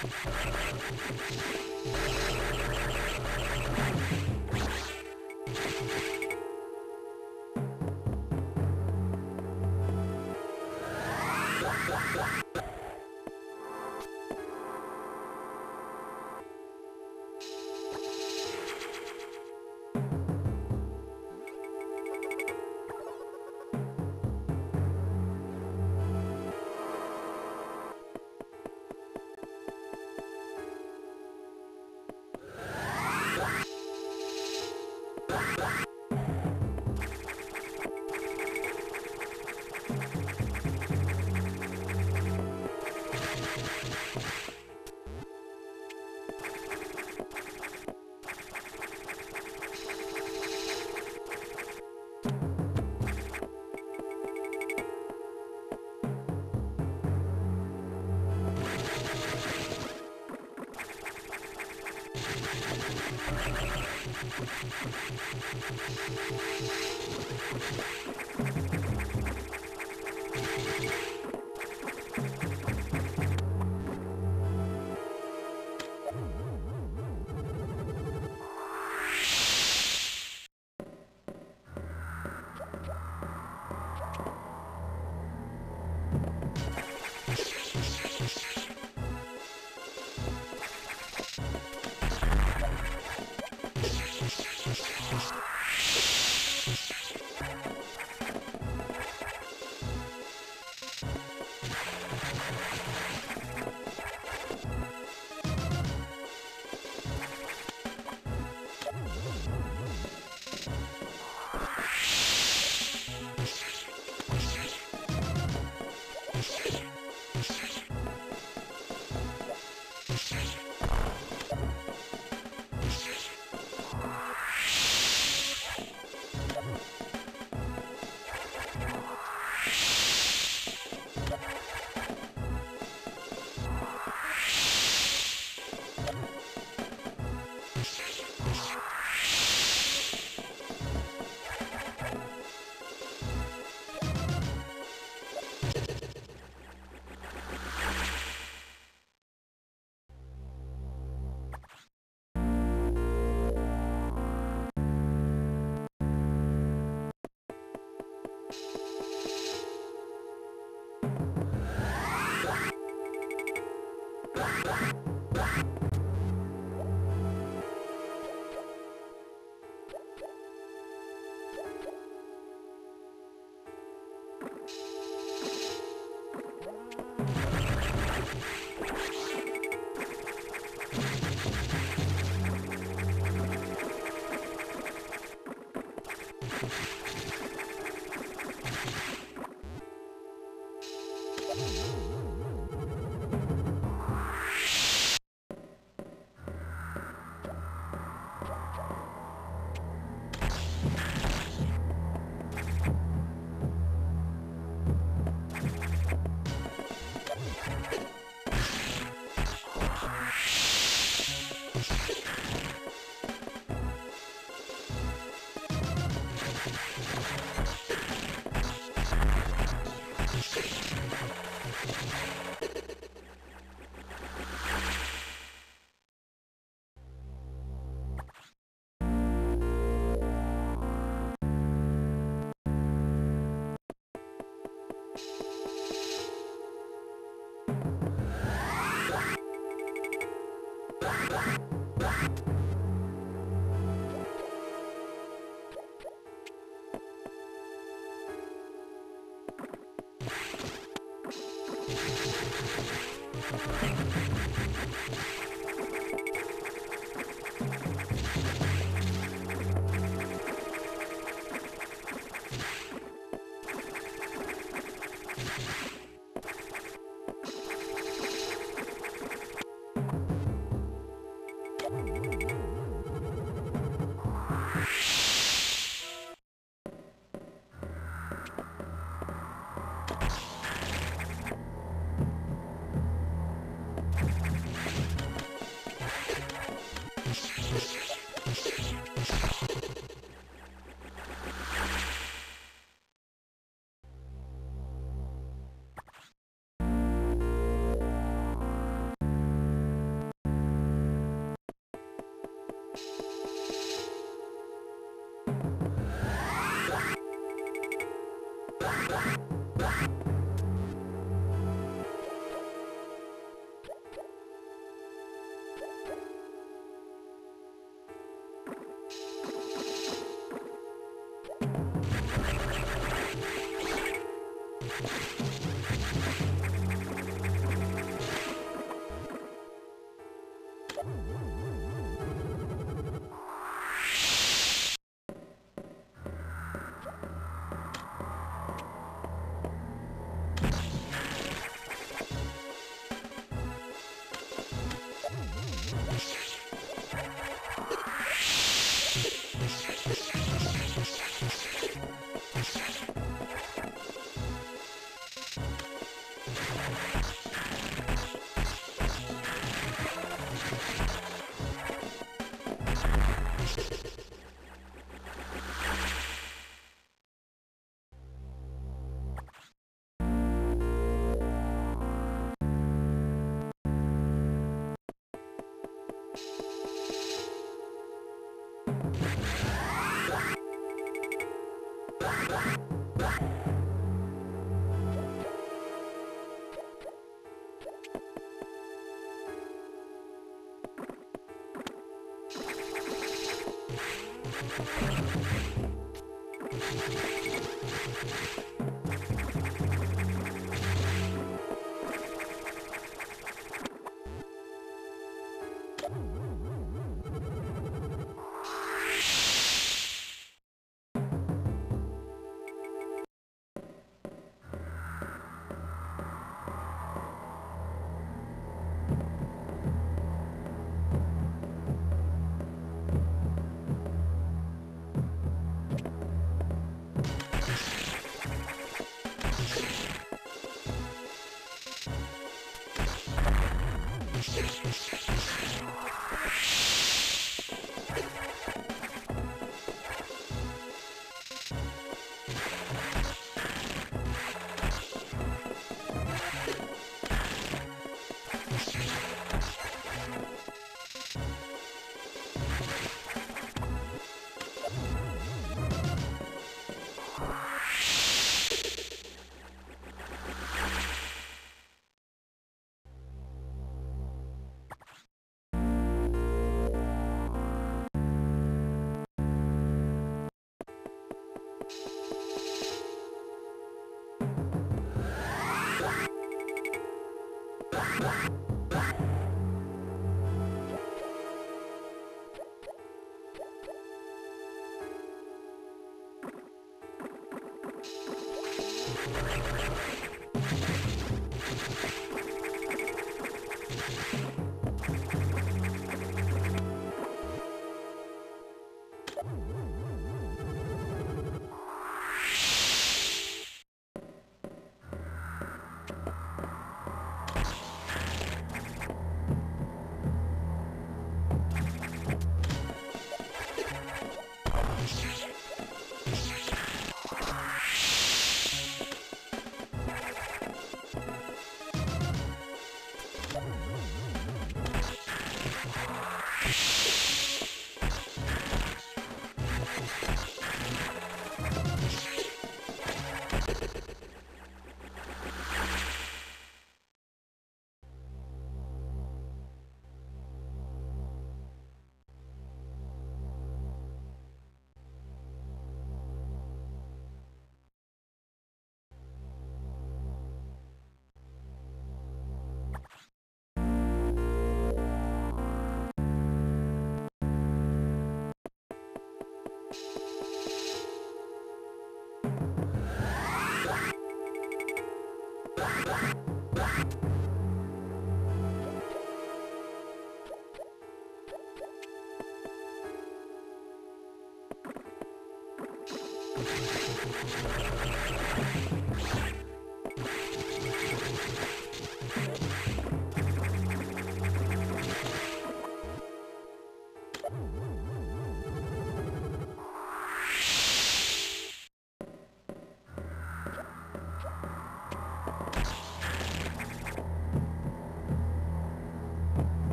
フフフフフ。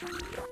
確か。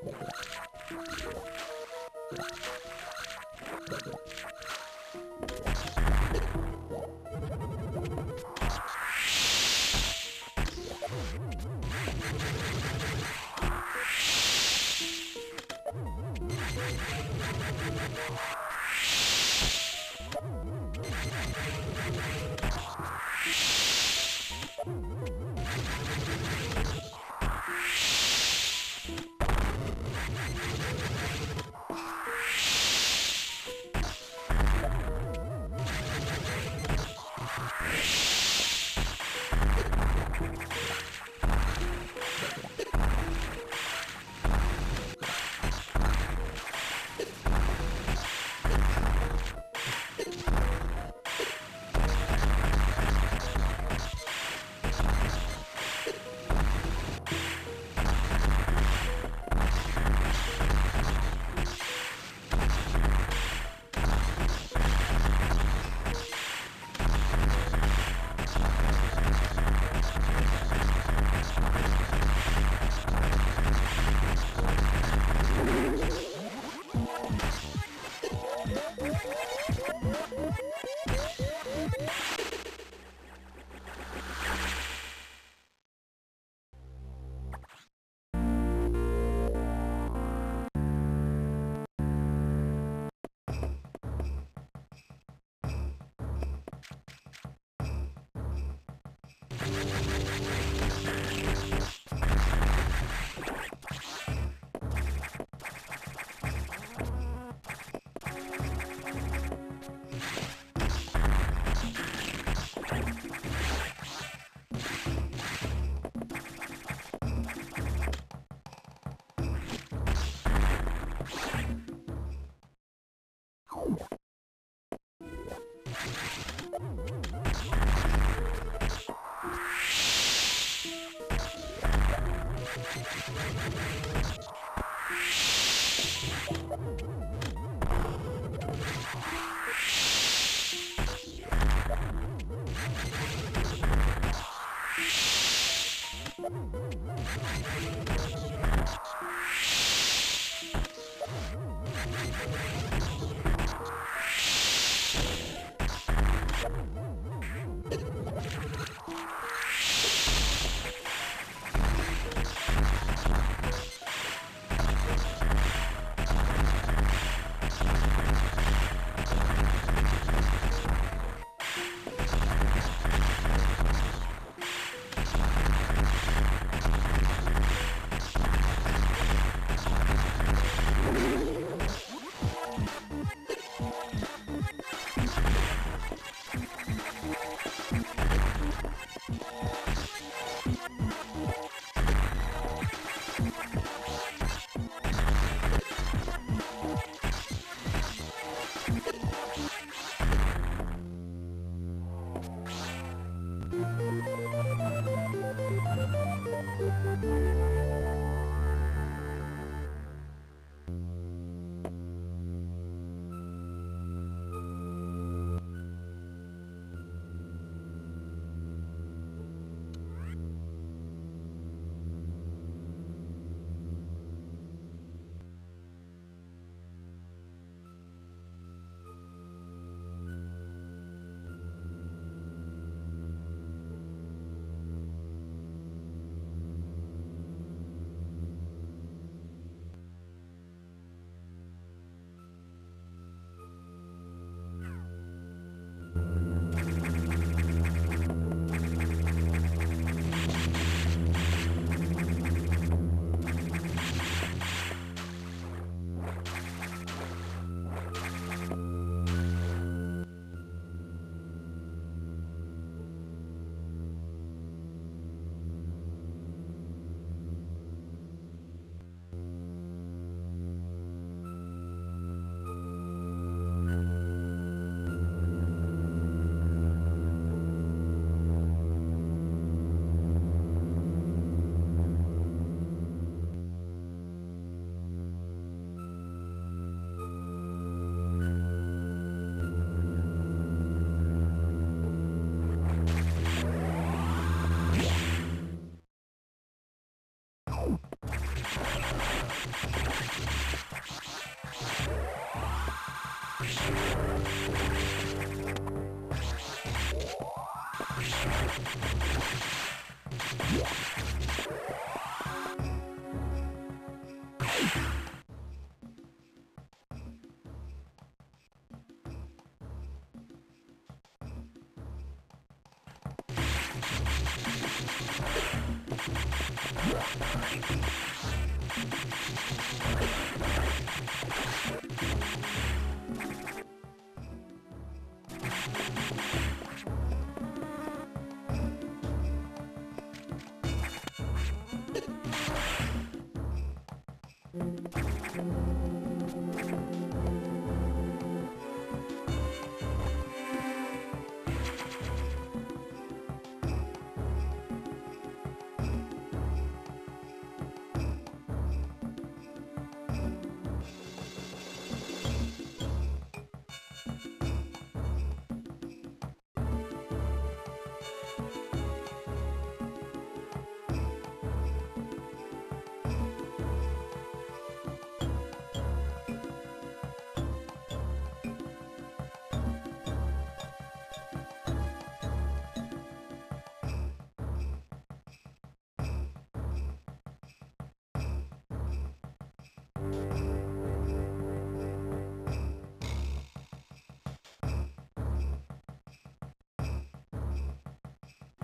Let's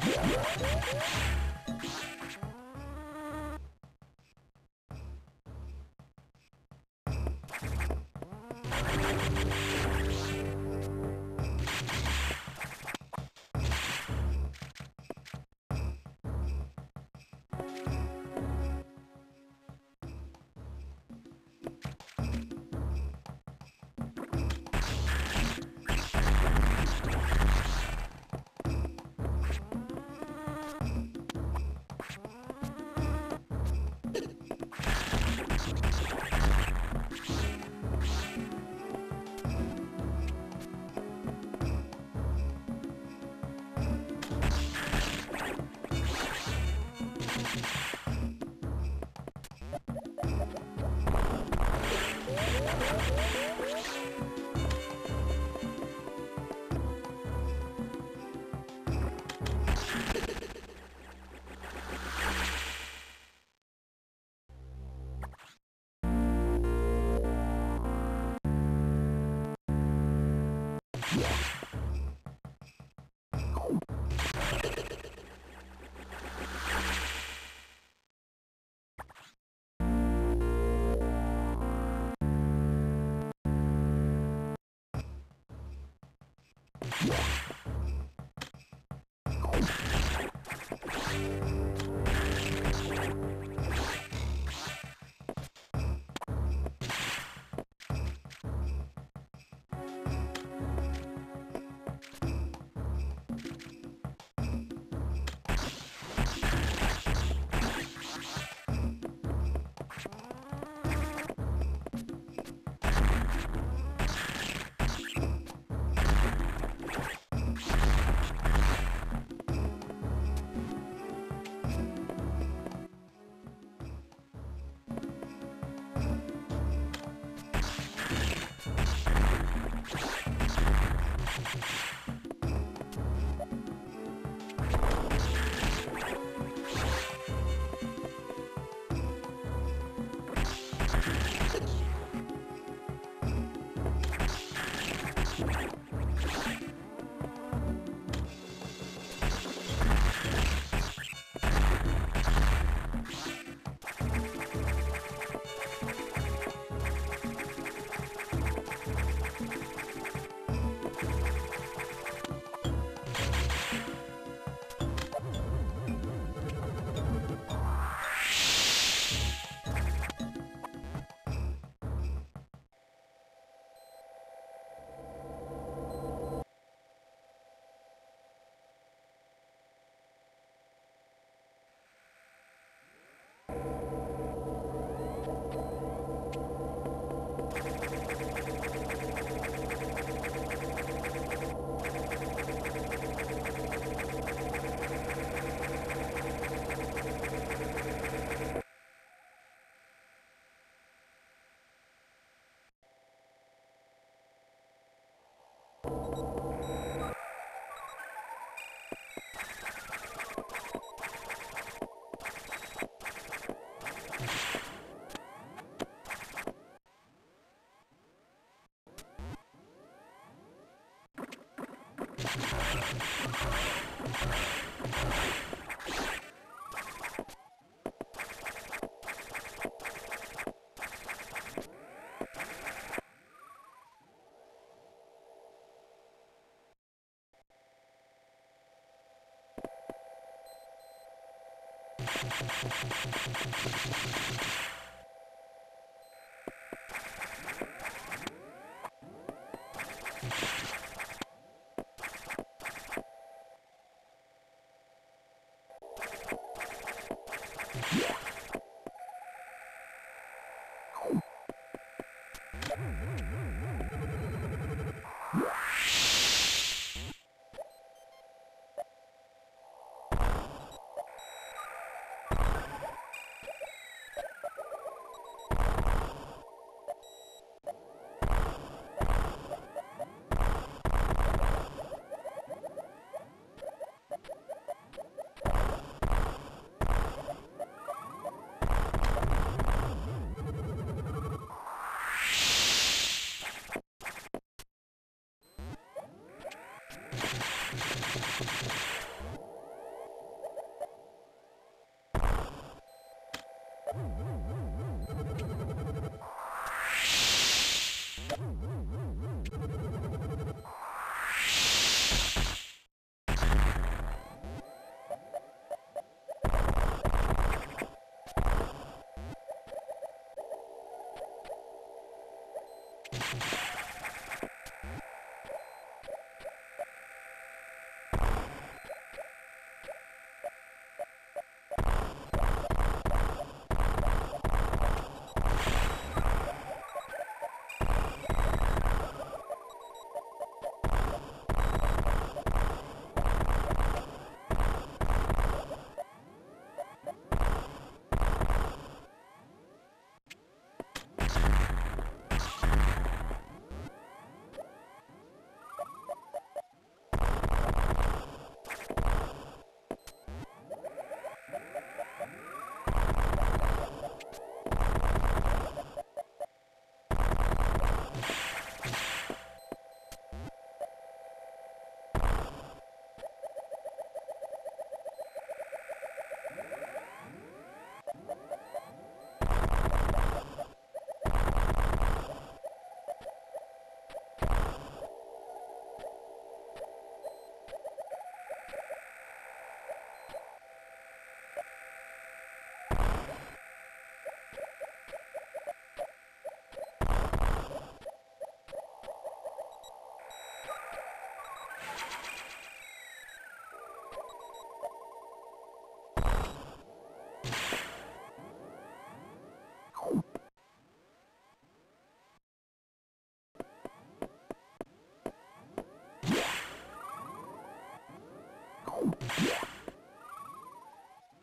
どうぞ。Yeah.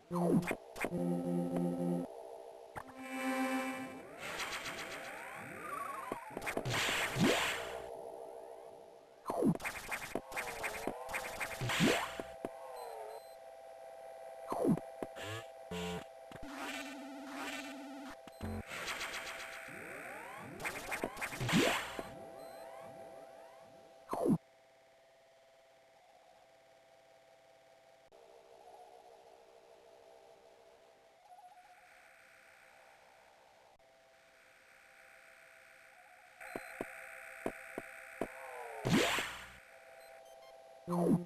No. you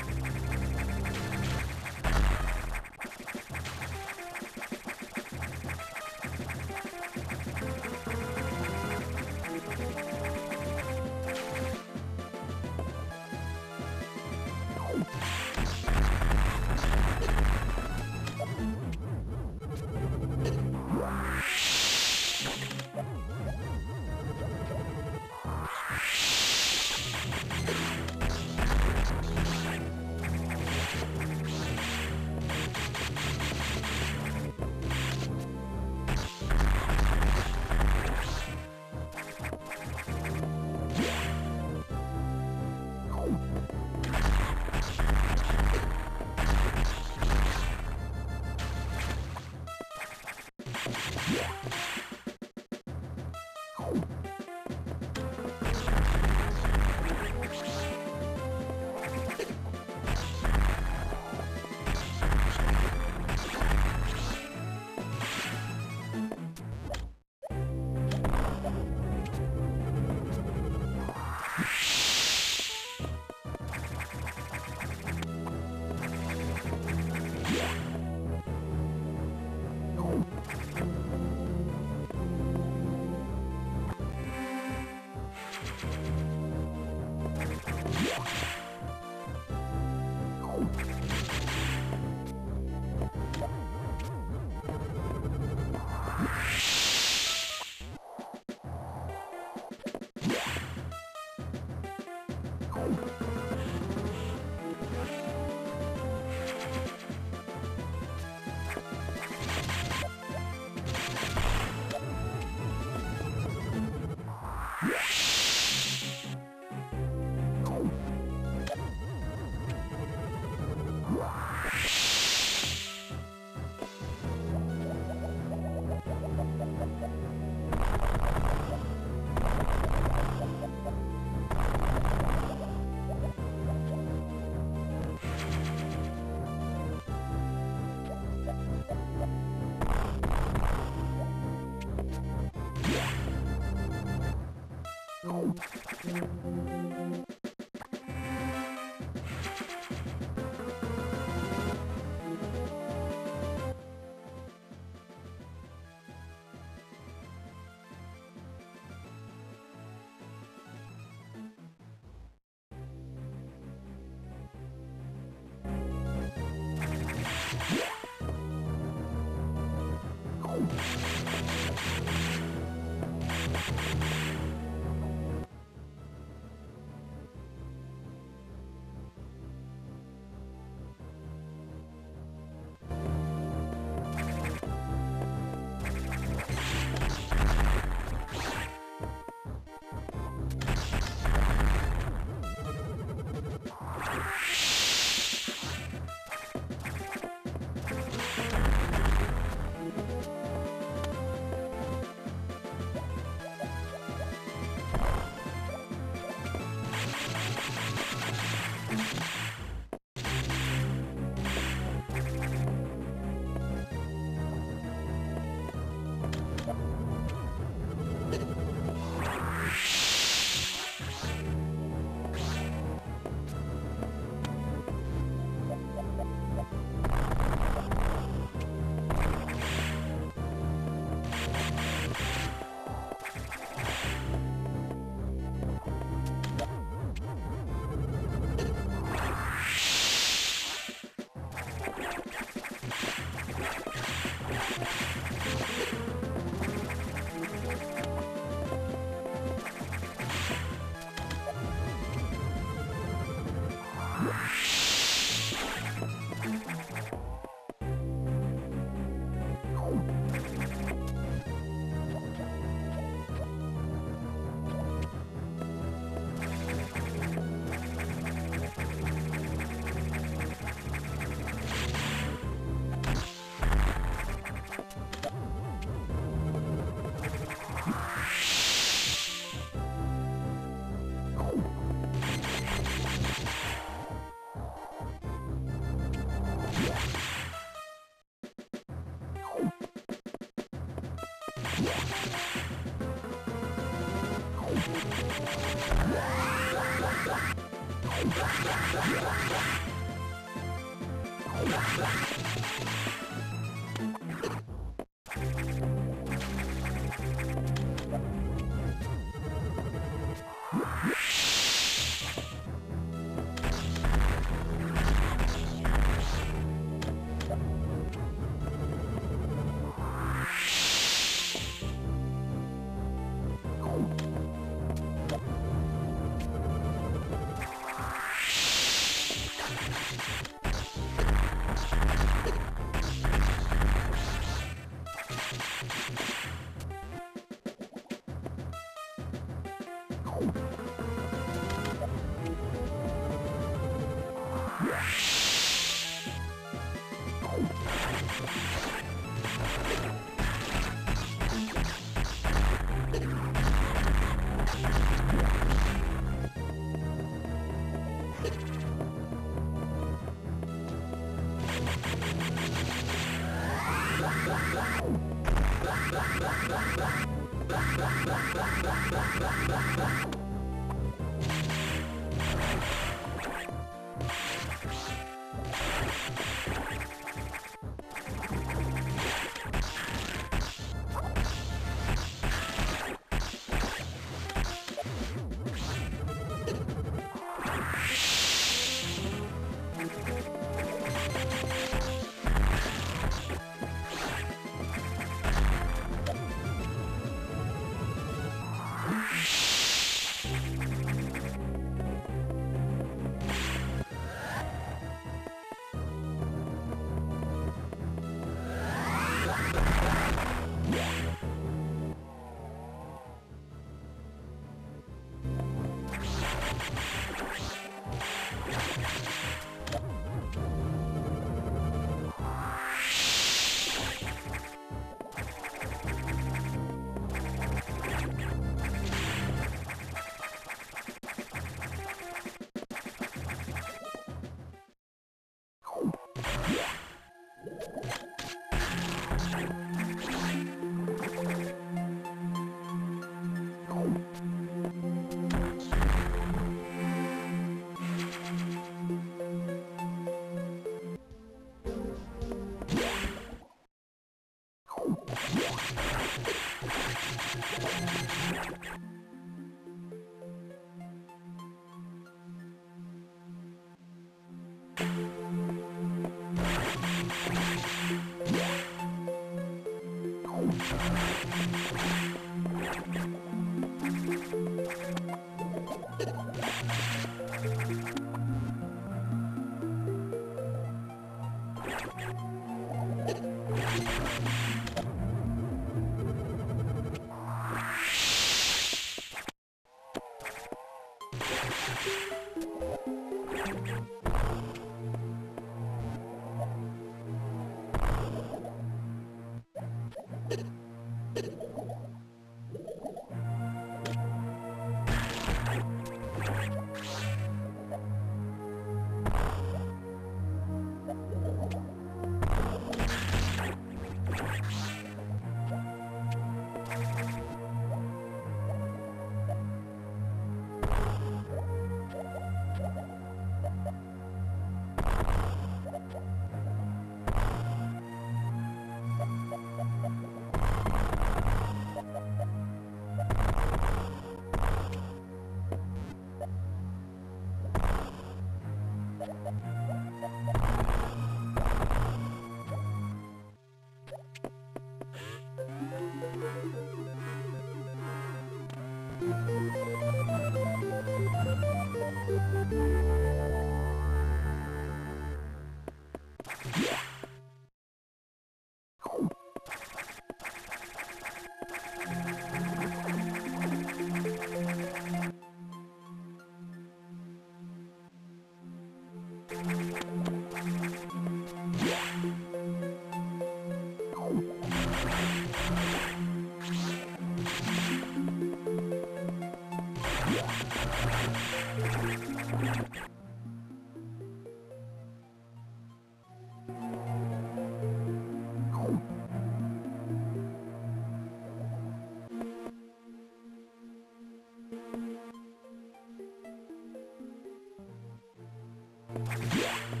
Yeah.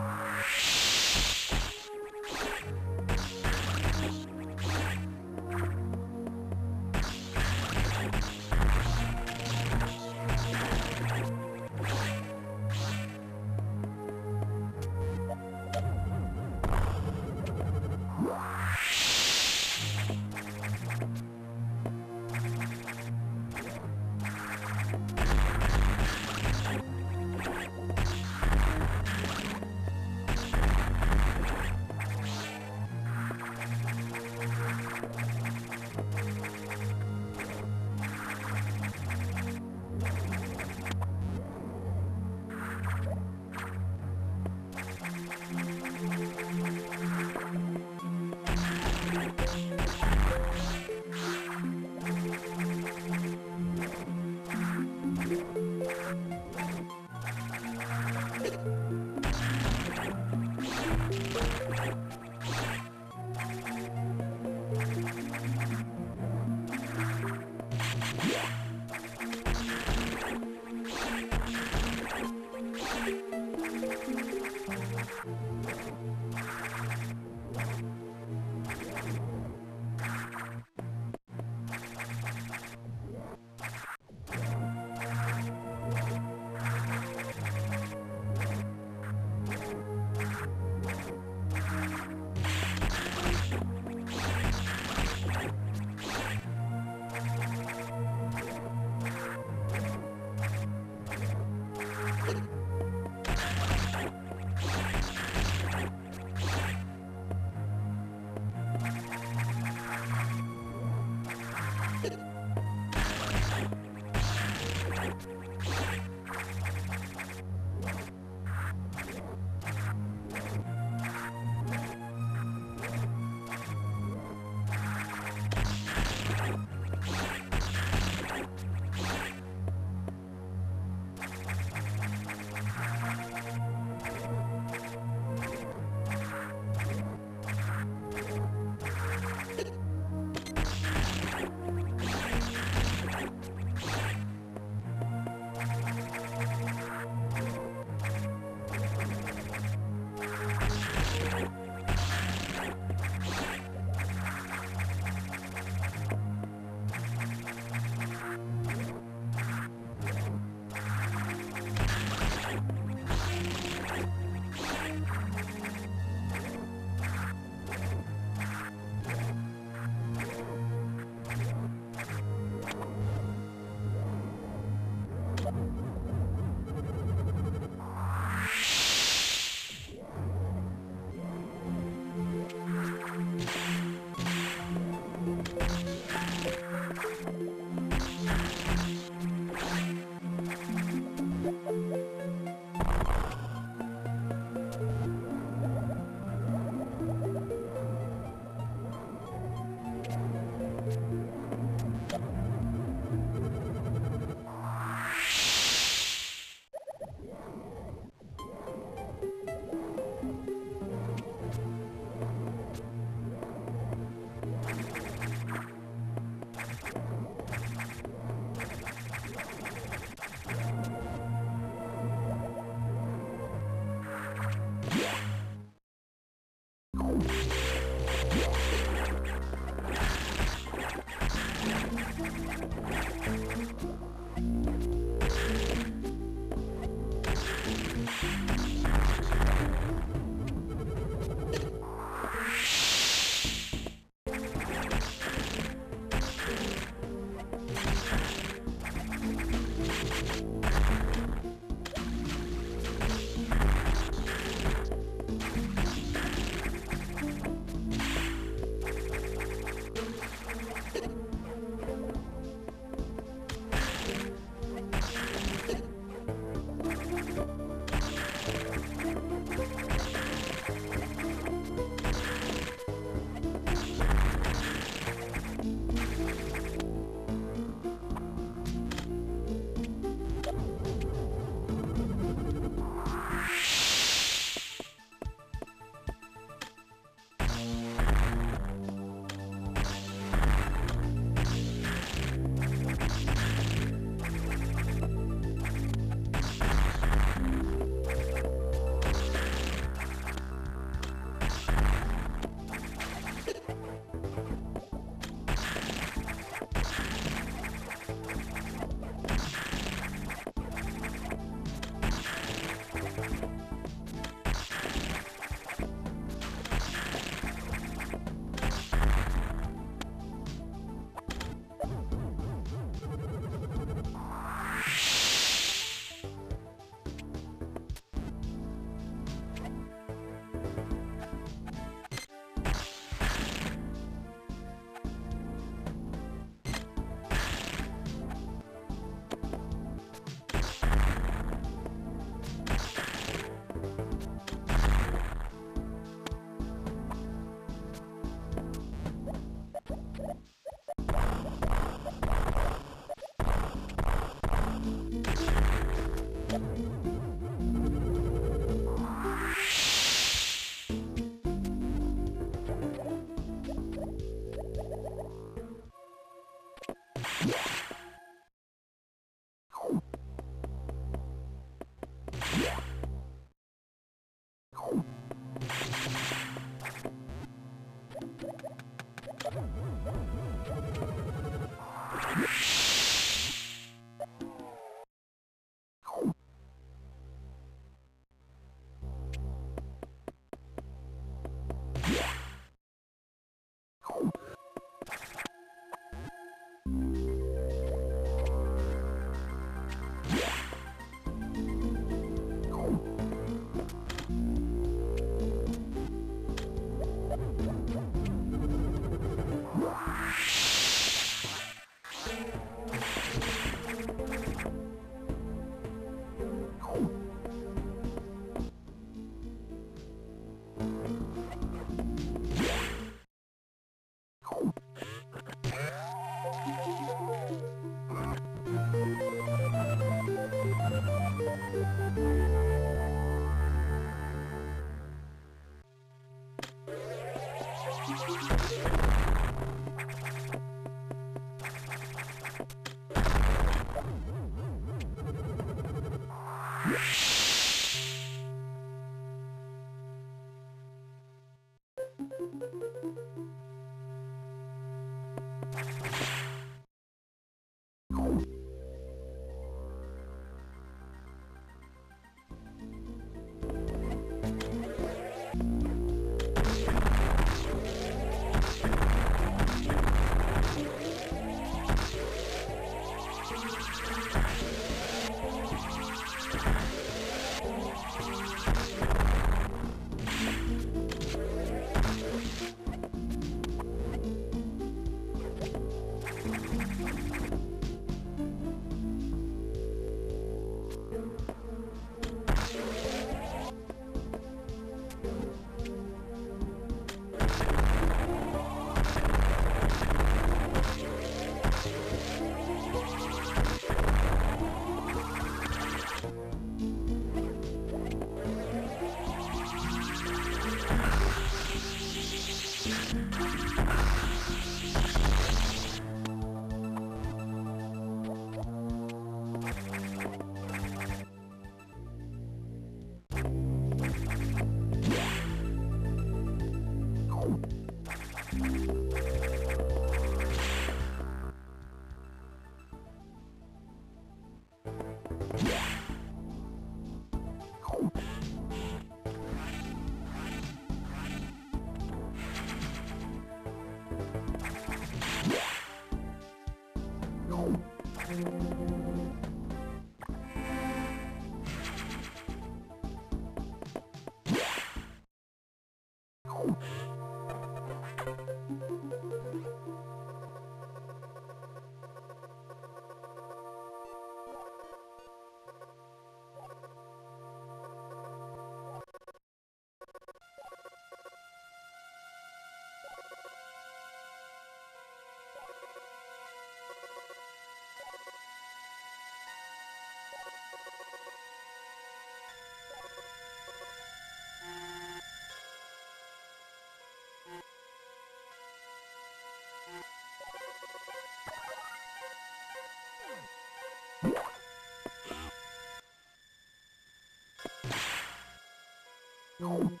Thank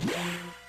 you.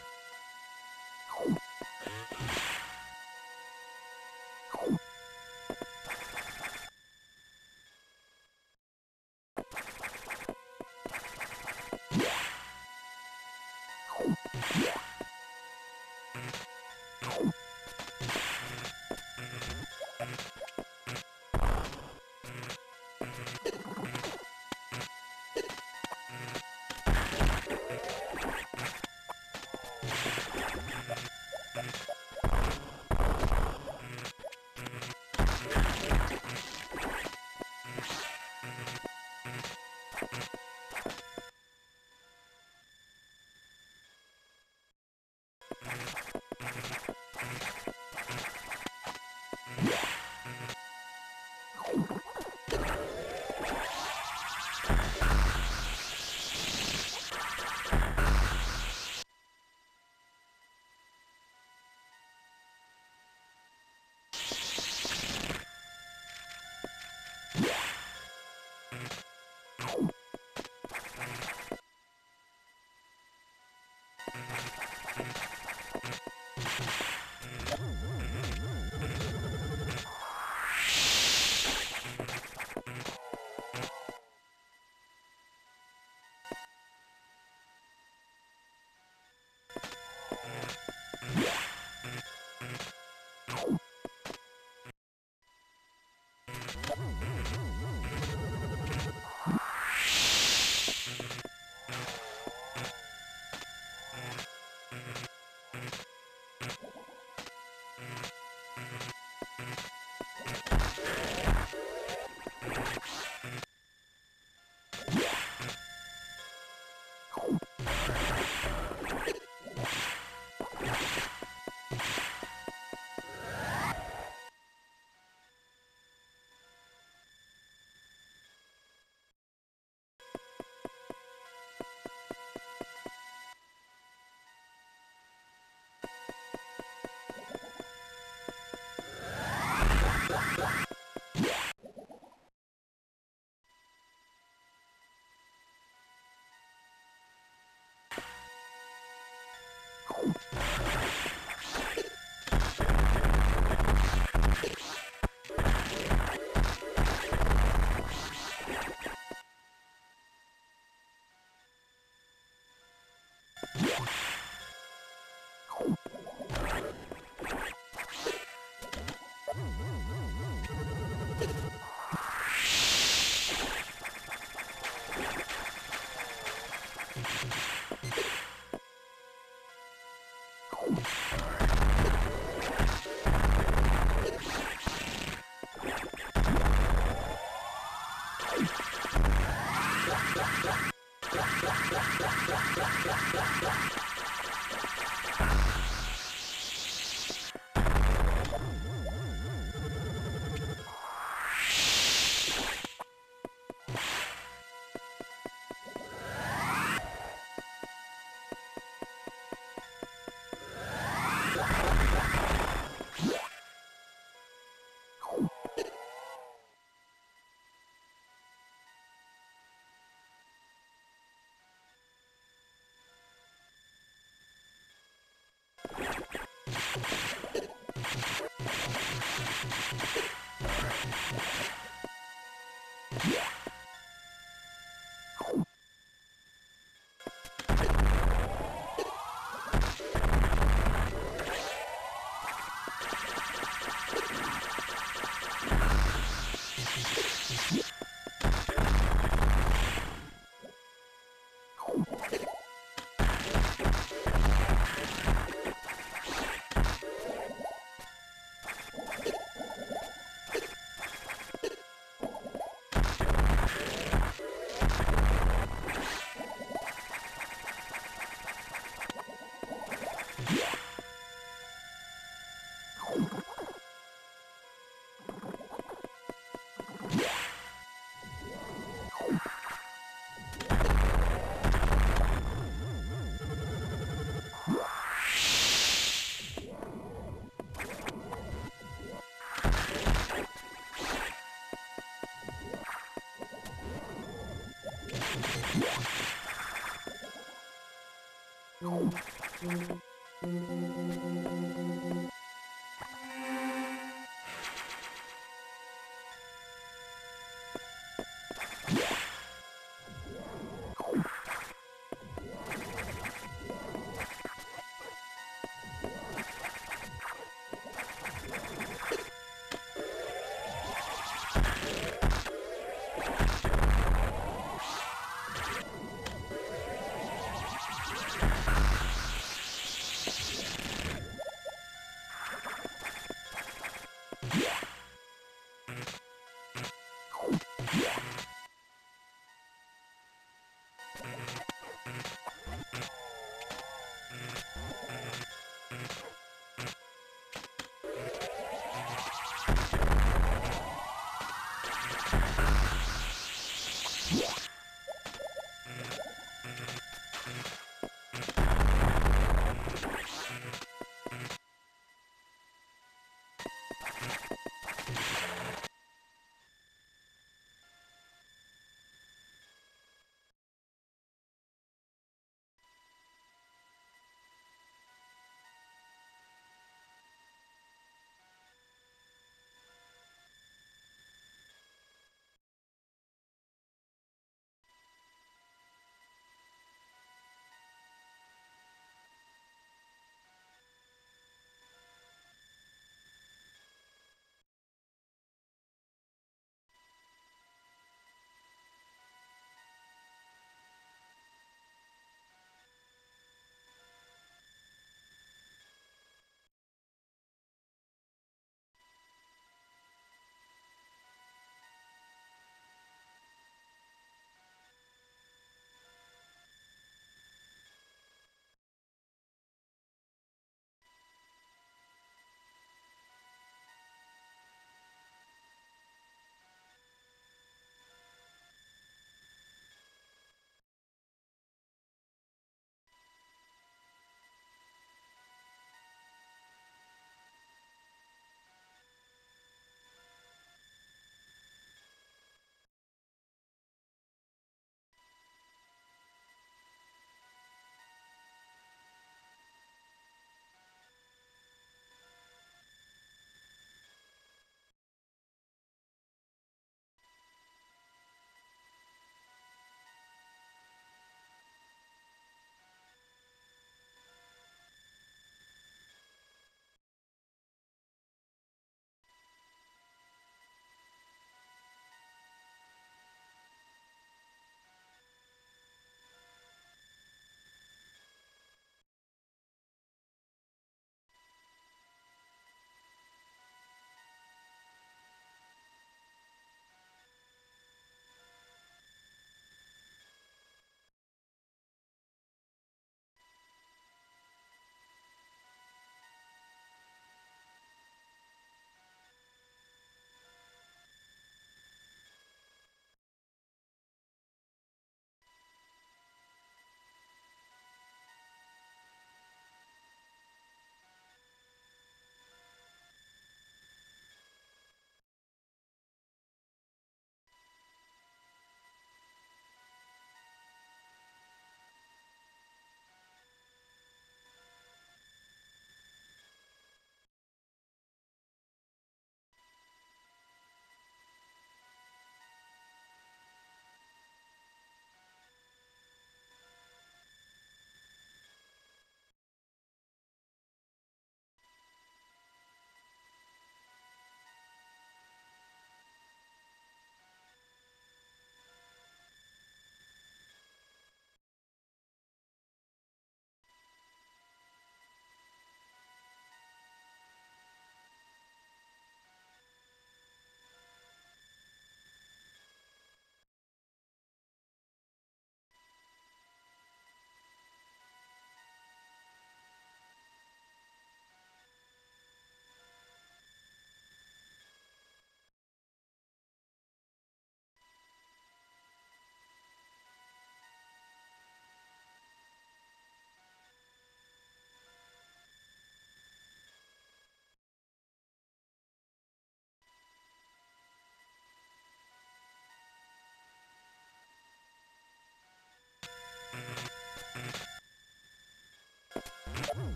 Wow.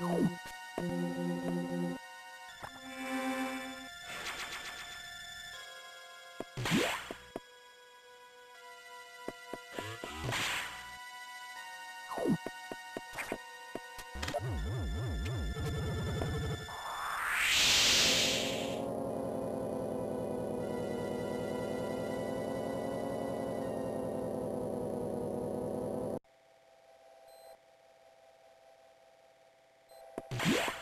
Thank. Yeah.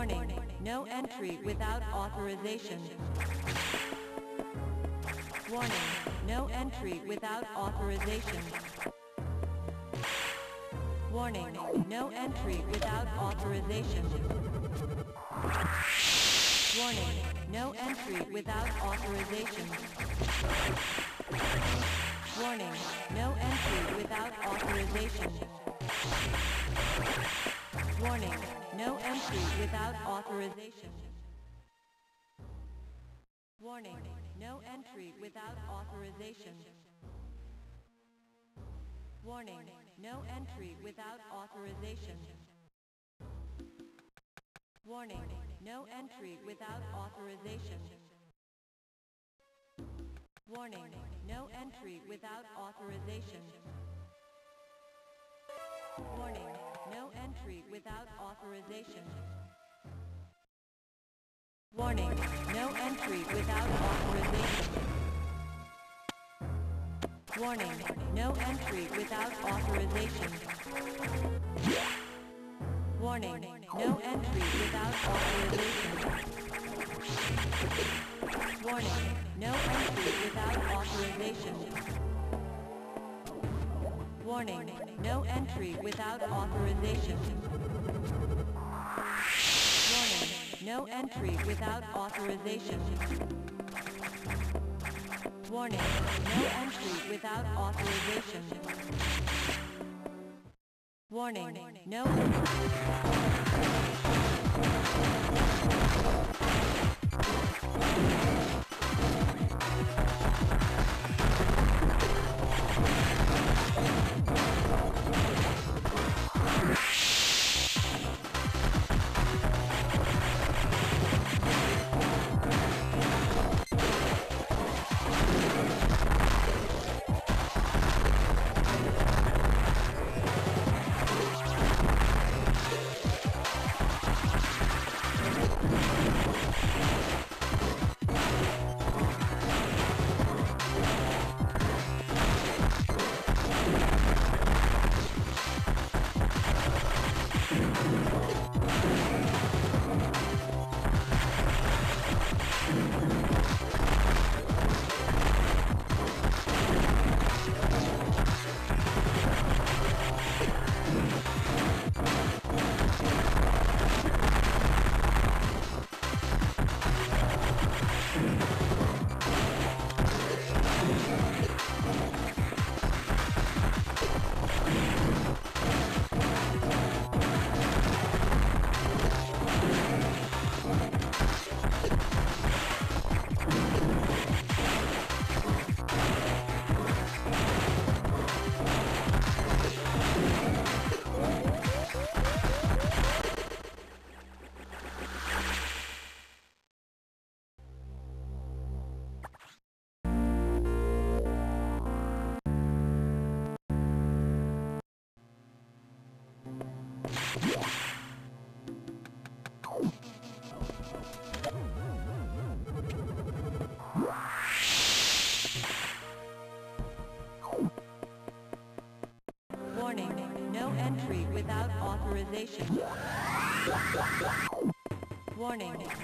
Warning, no entry without authorization. Warning, no entry without authorization. Warning, no entry without authorization. Warning, no entry without authorization. Warning, no entry without authorization. Warning, no entry without authorization. Warning, no entry without authorization. Warning, no entry without authorization. Warning, no entry without authorization. Warning, no entry without authorization. Warning, no entry without authorization. Warning, no entry without authorization. Warning, no entry without authorization. Warning, no entry without authorization. Warning, no entry without authorization. Warning, no entry without authorization. Warning, no entry without authorization. Warning, no entry without authorization. Warning, no Warning,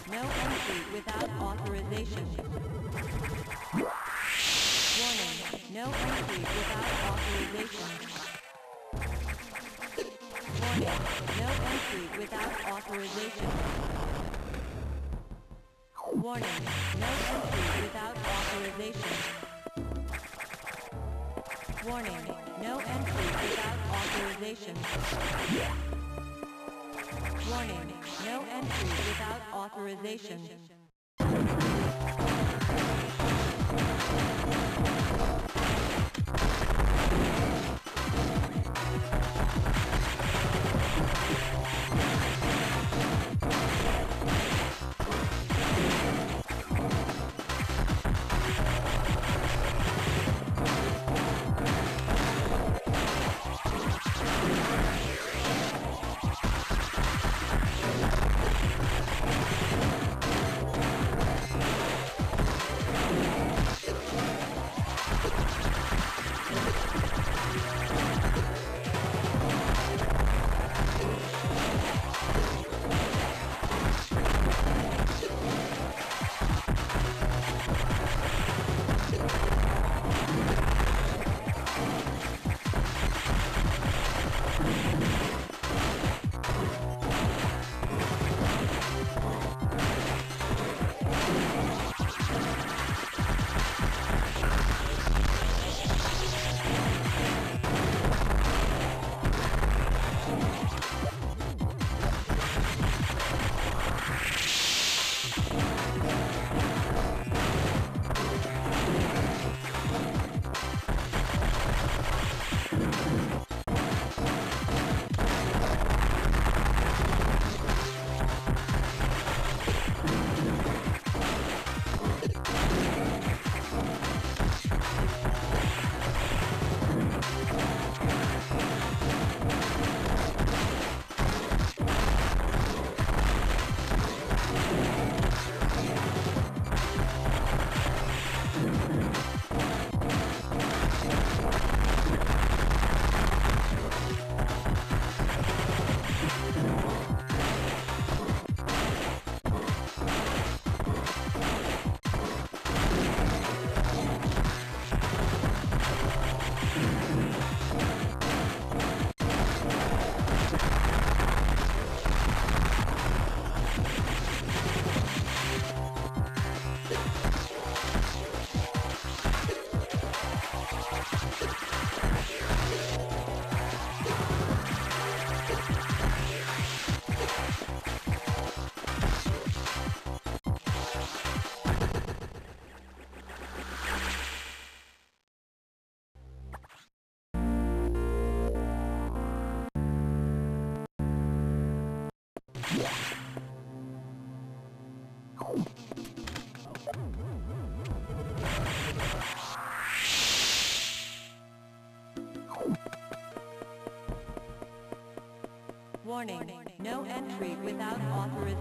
no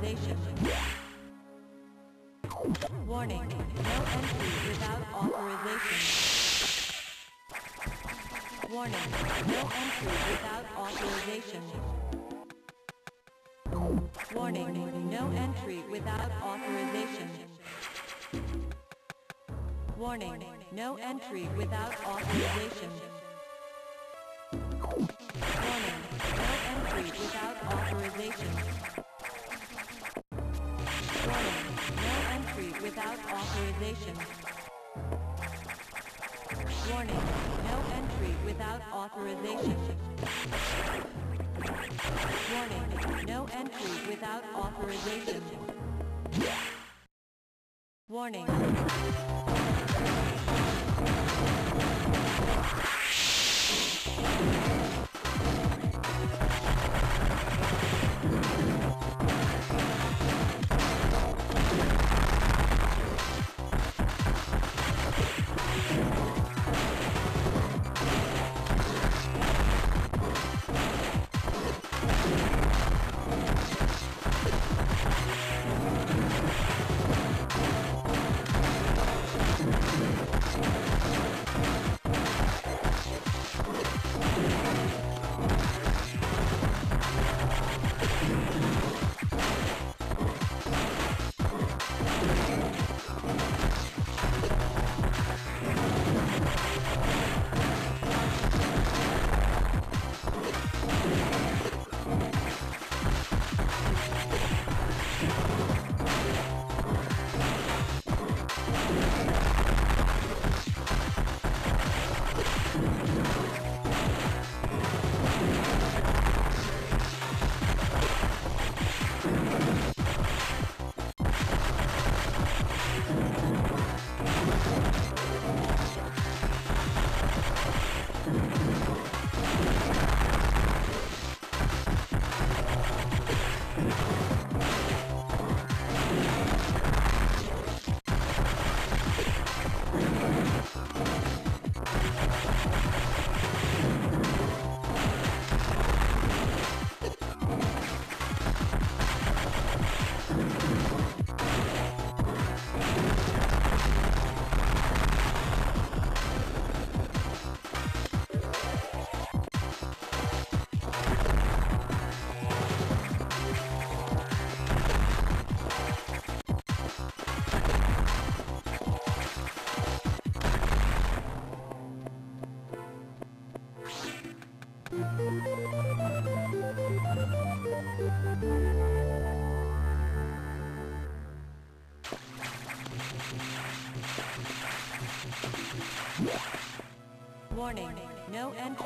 authorization. Warning, no entry without authorization. Warning, no entry without authorization. Warning, no entry without authorization. Warning, no entry without authorization. Authorization. Warning, no entry without authorization. Warning.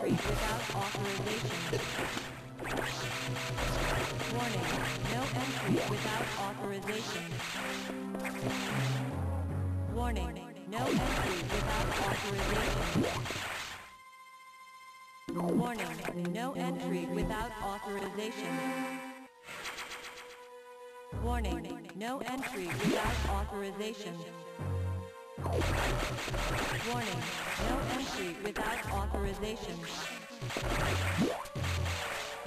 Without authorization. Warning, no entry without authorization. Warning, no entry without authorization. Warning, no entry without authorization. Warning, no entry without authorization. Warning, no authorization.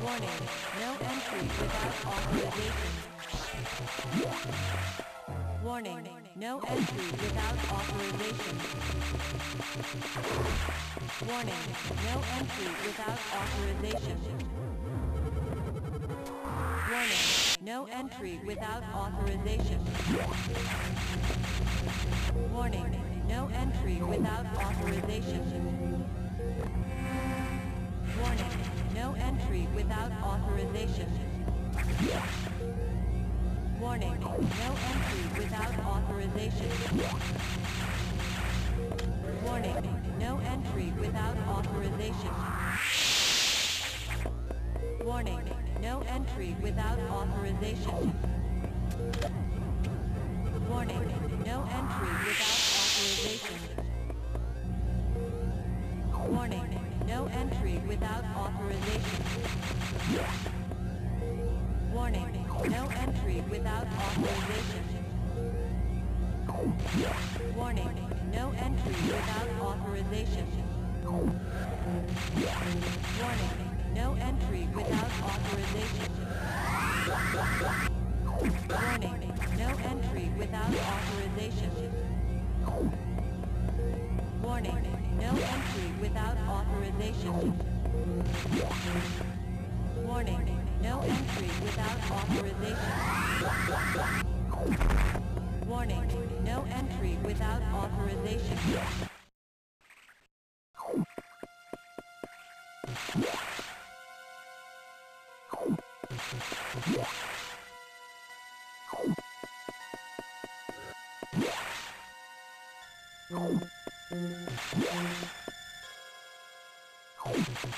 Warning, no entry without authorization. Warning, no entry without authorization. Warning, no entry without authorization. Warning, no entry without authorization. Warning, no entry without authorization. Warning, no entry without authorization. Warning, no entry without authorization. Warning, no entry without authorization. Warning, no entry without authorization. Warning, no entry without authorization. Warning, no entry without authorization. Warning, no entry without authorization. Warning, no entry without authorization. Warning, no entry without authorization. Warning, no entry without authorization. Warning, no entry without authorization. Warning, no entry without authorization. Warning, no entry without authorization. Wow,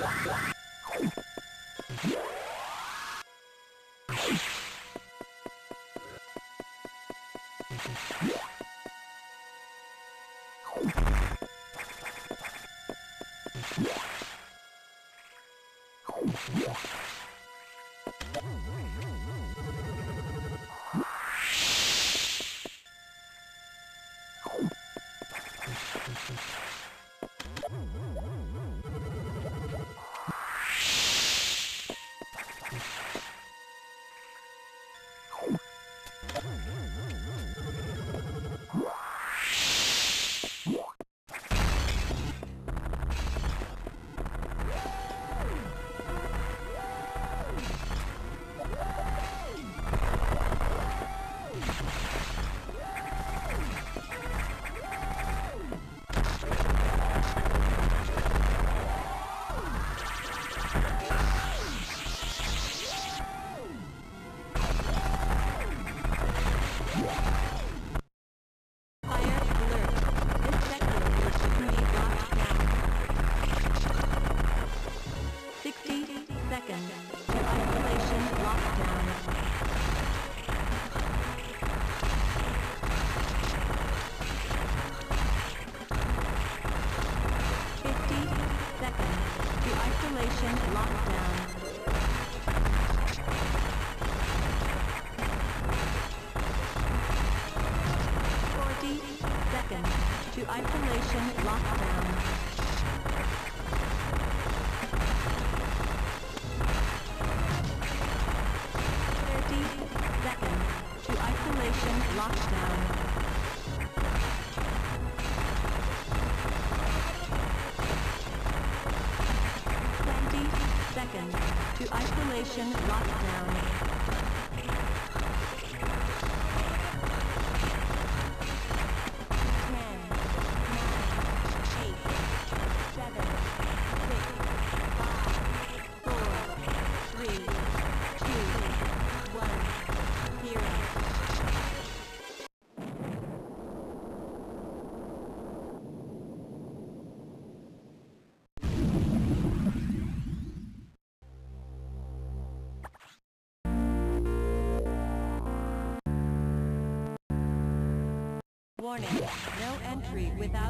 wow, wow. Isolation lockdown. Without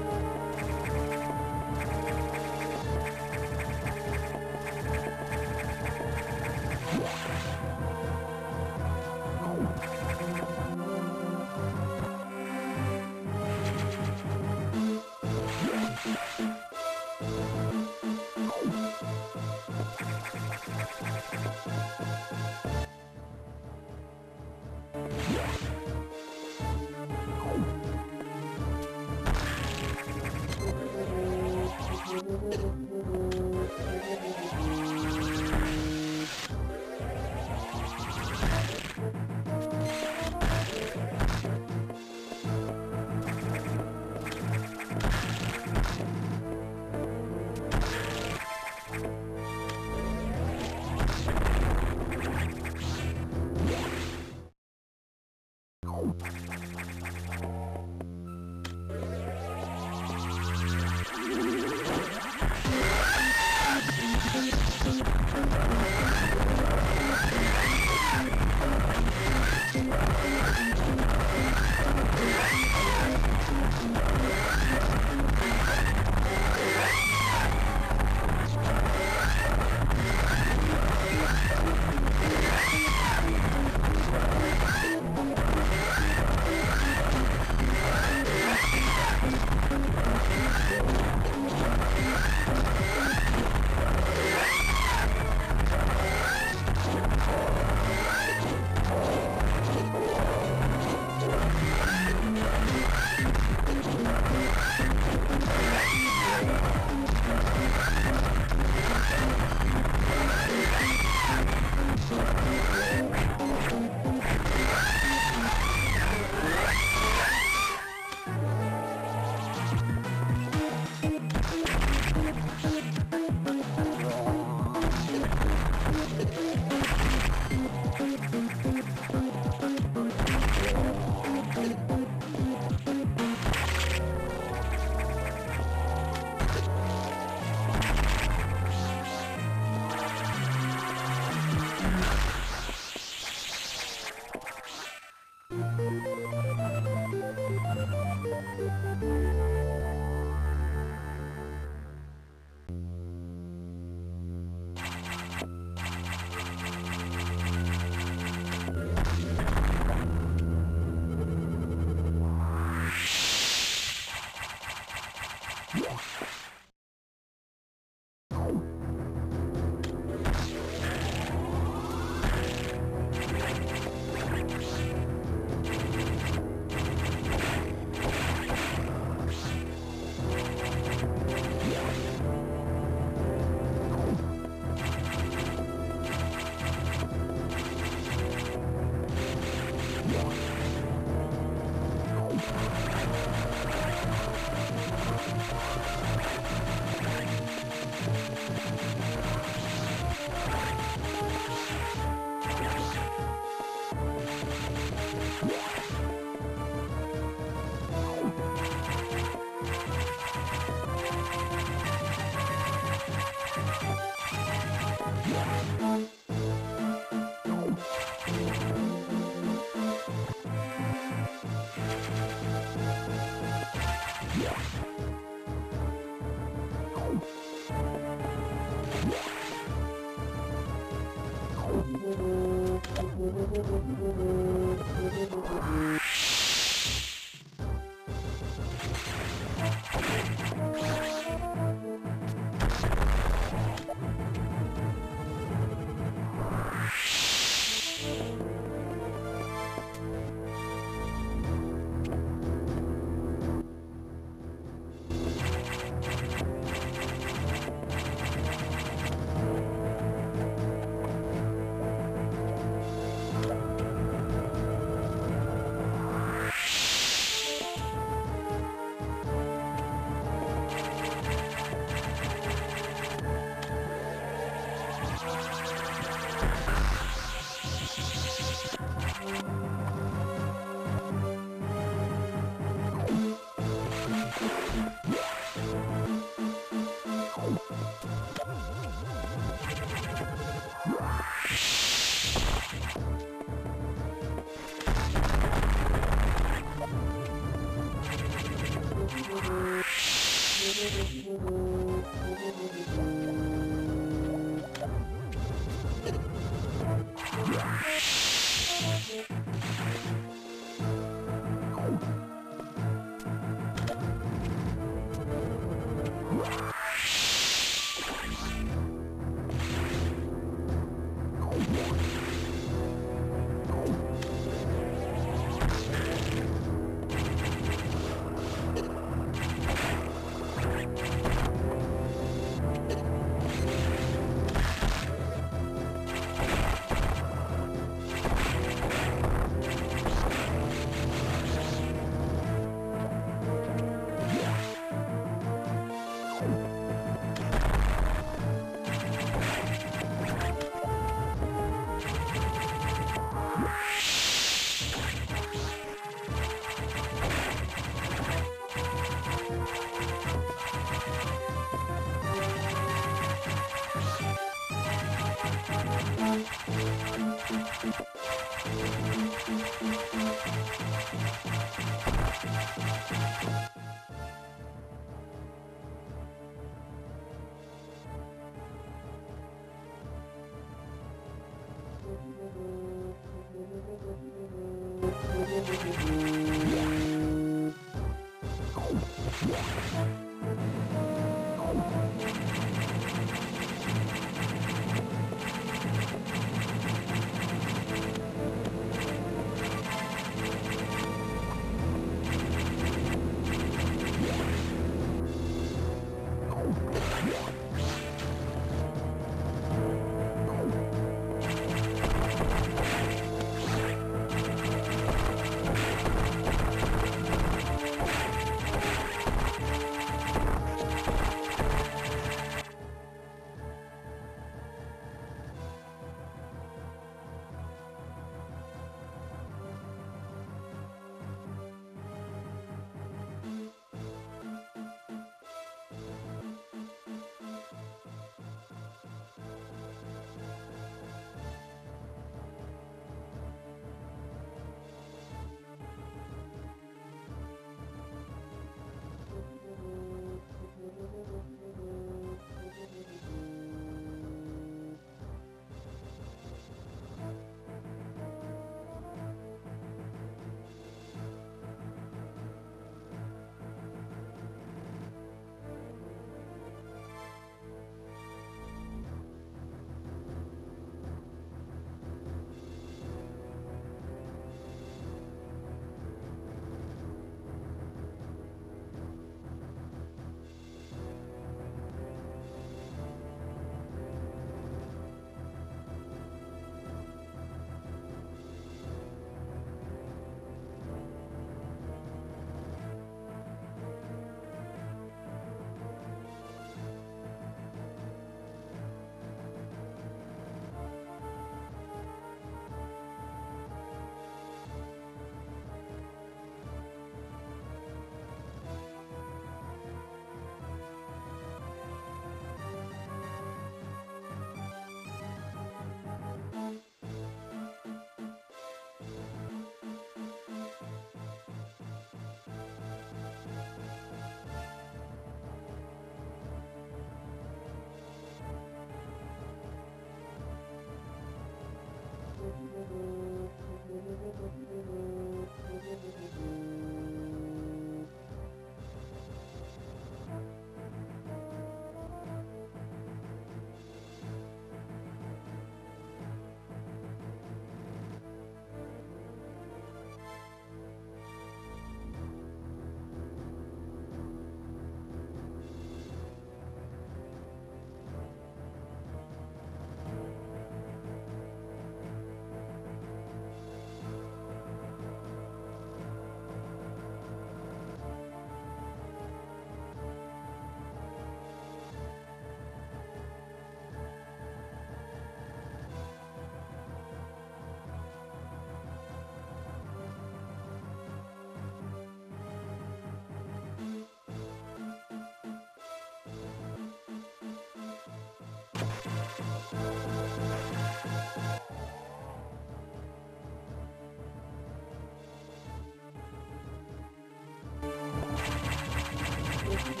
Thank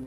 you.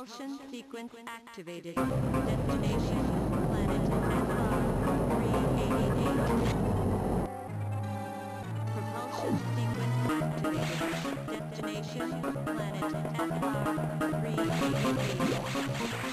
Propulsion sequence activated. Destination planet SR-388. Propulsion sequence activated. Destination planet SR-388.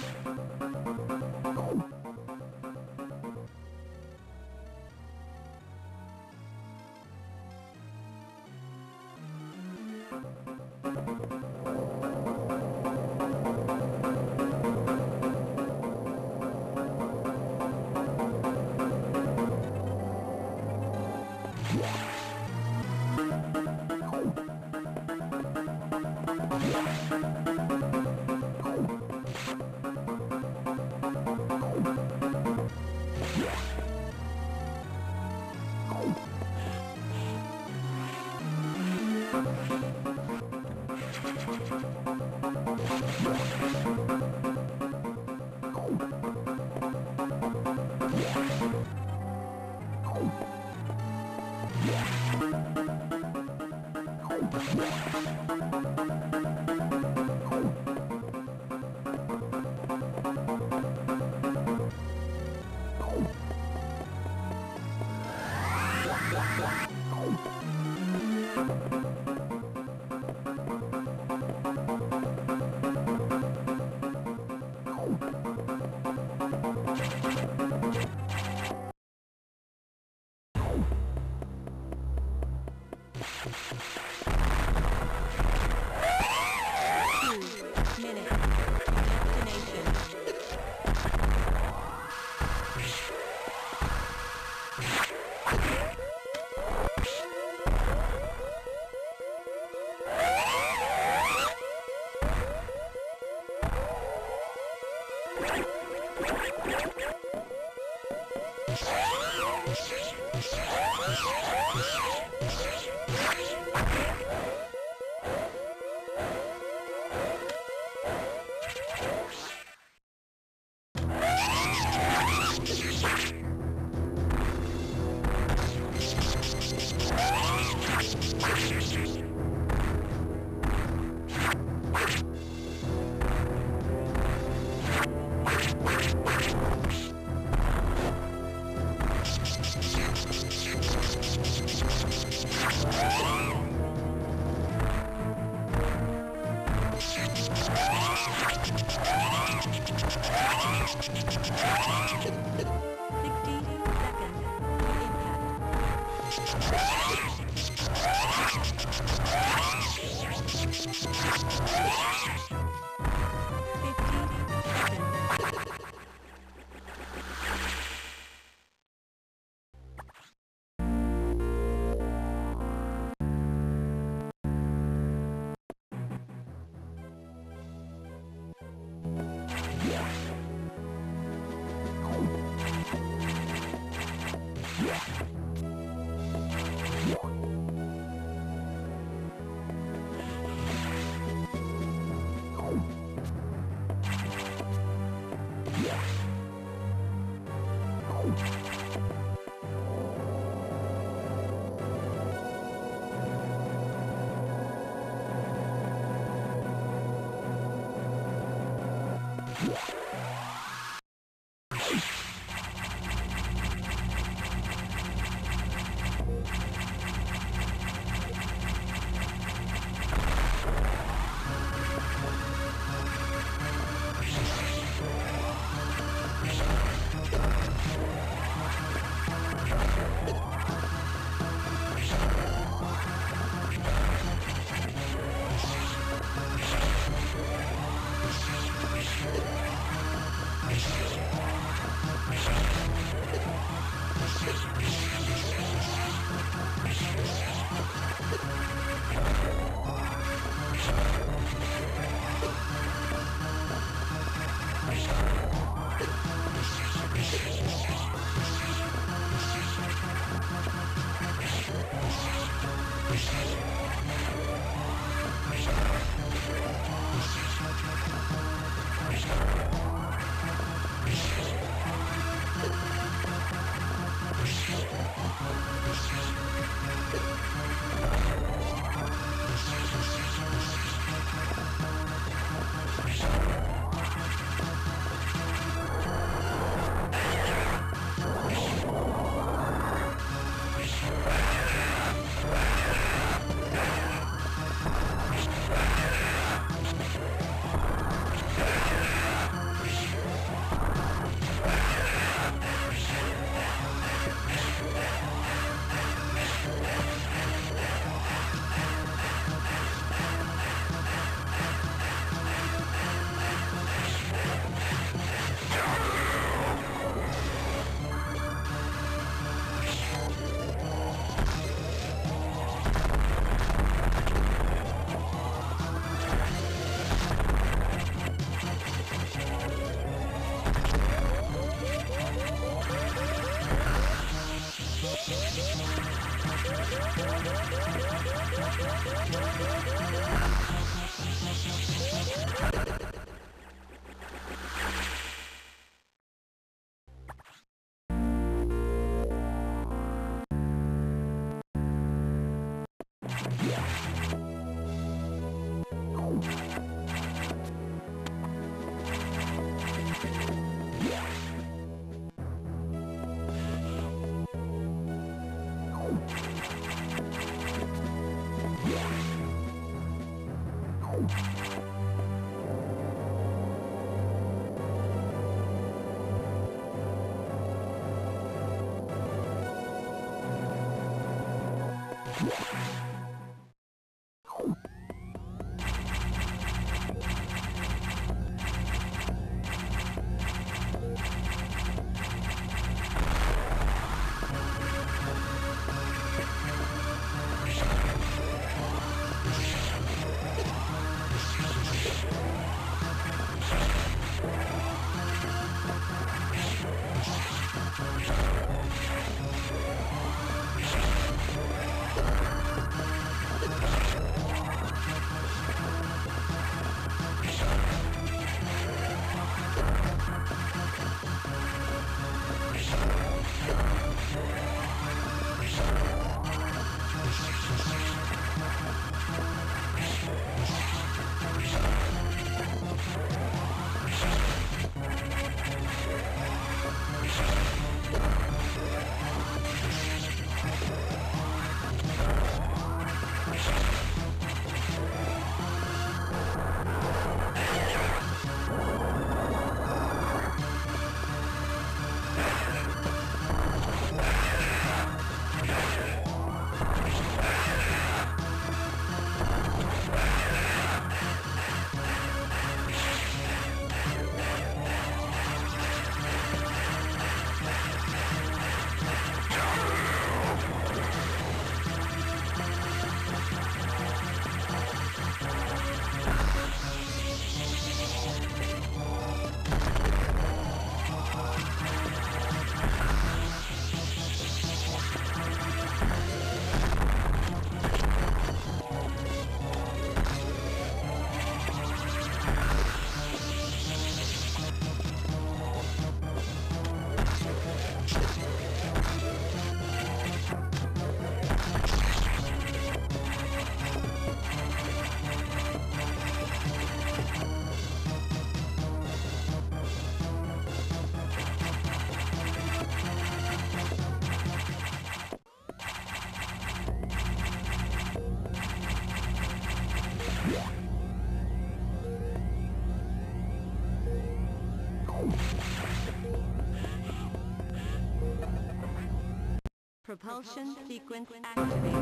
Propulsion sequence activated.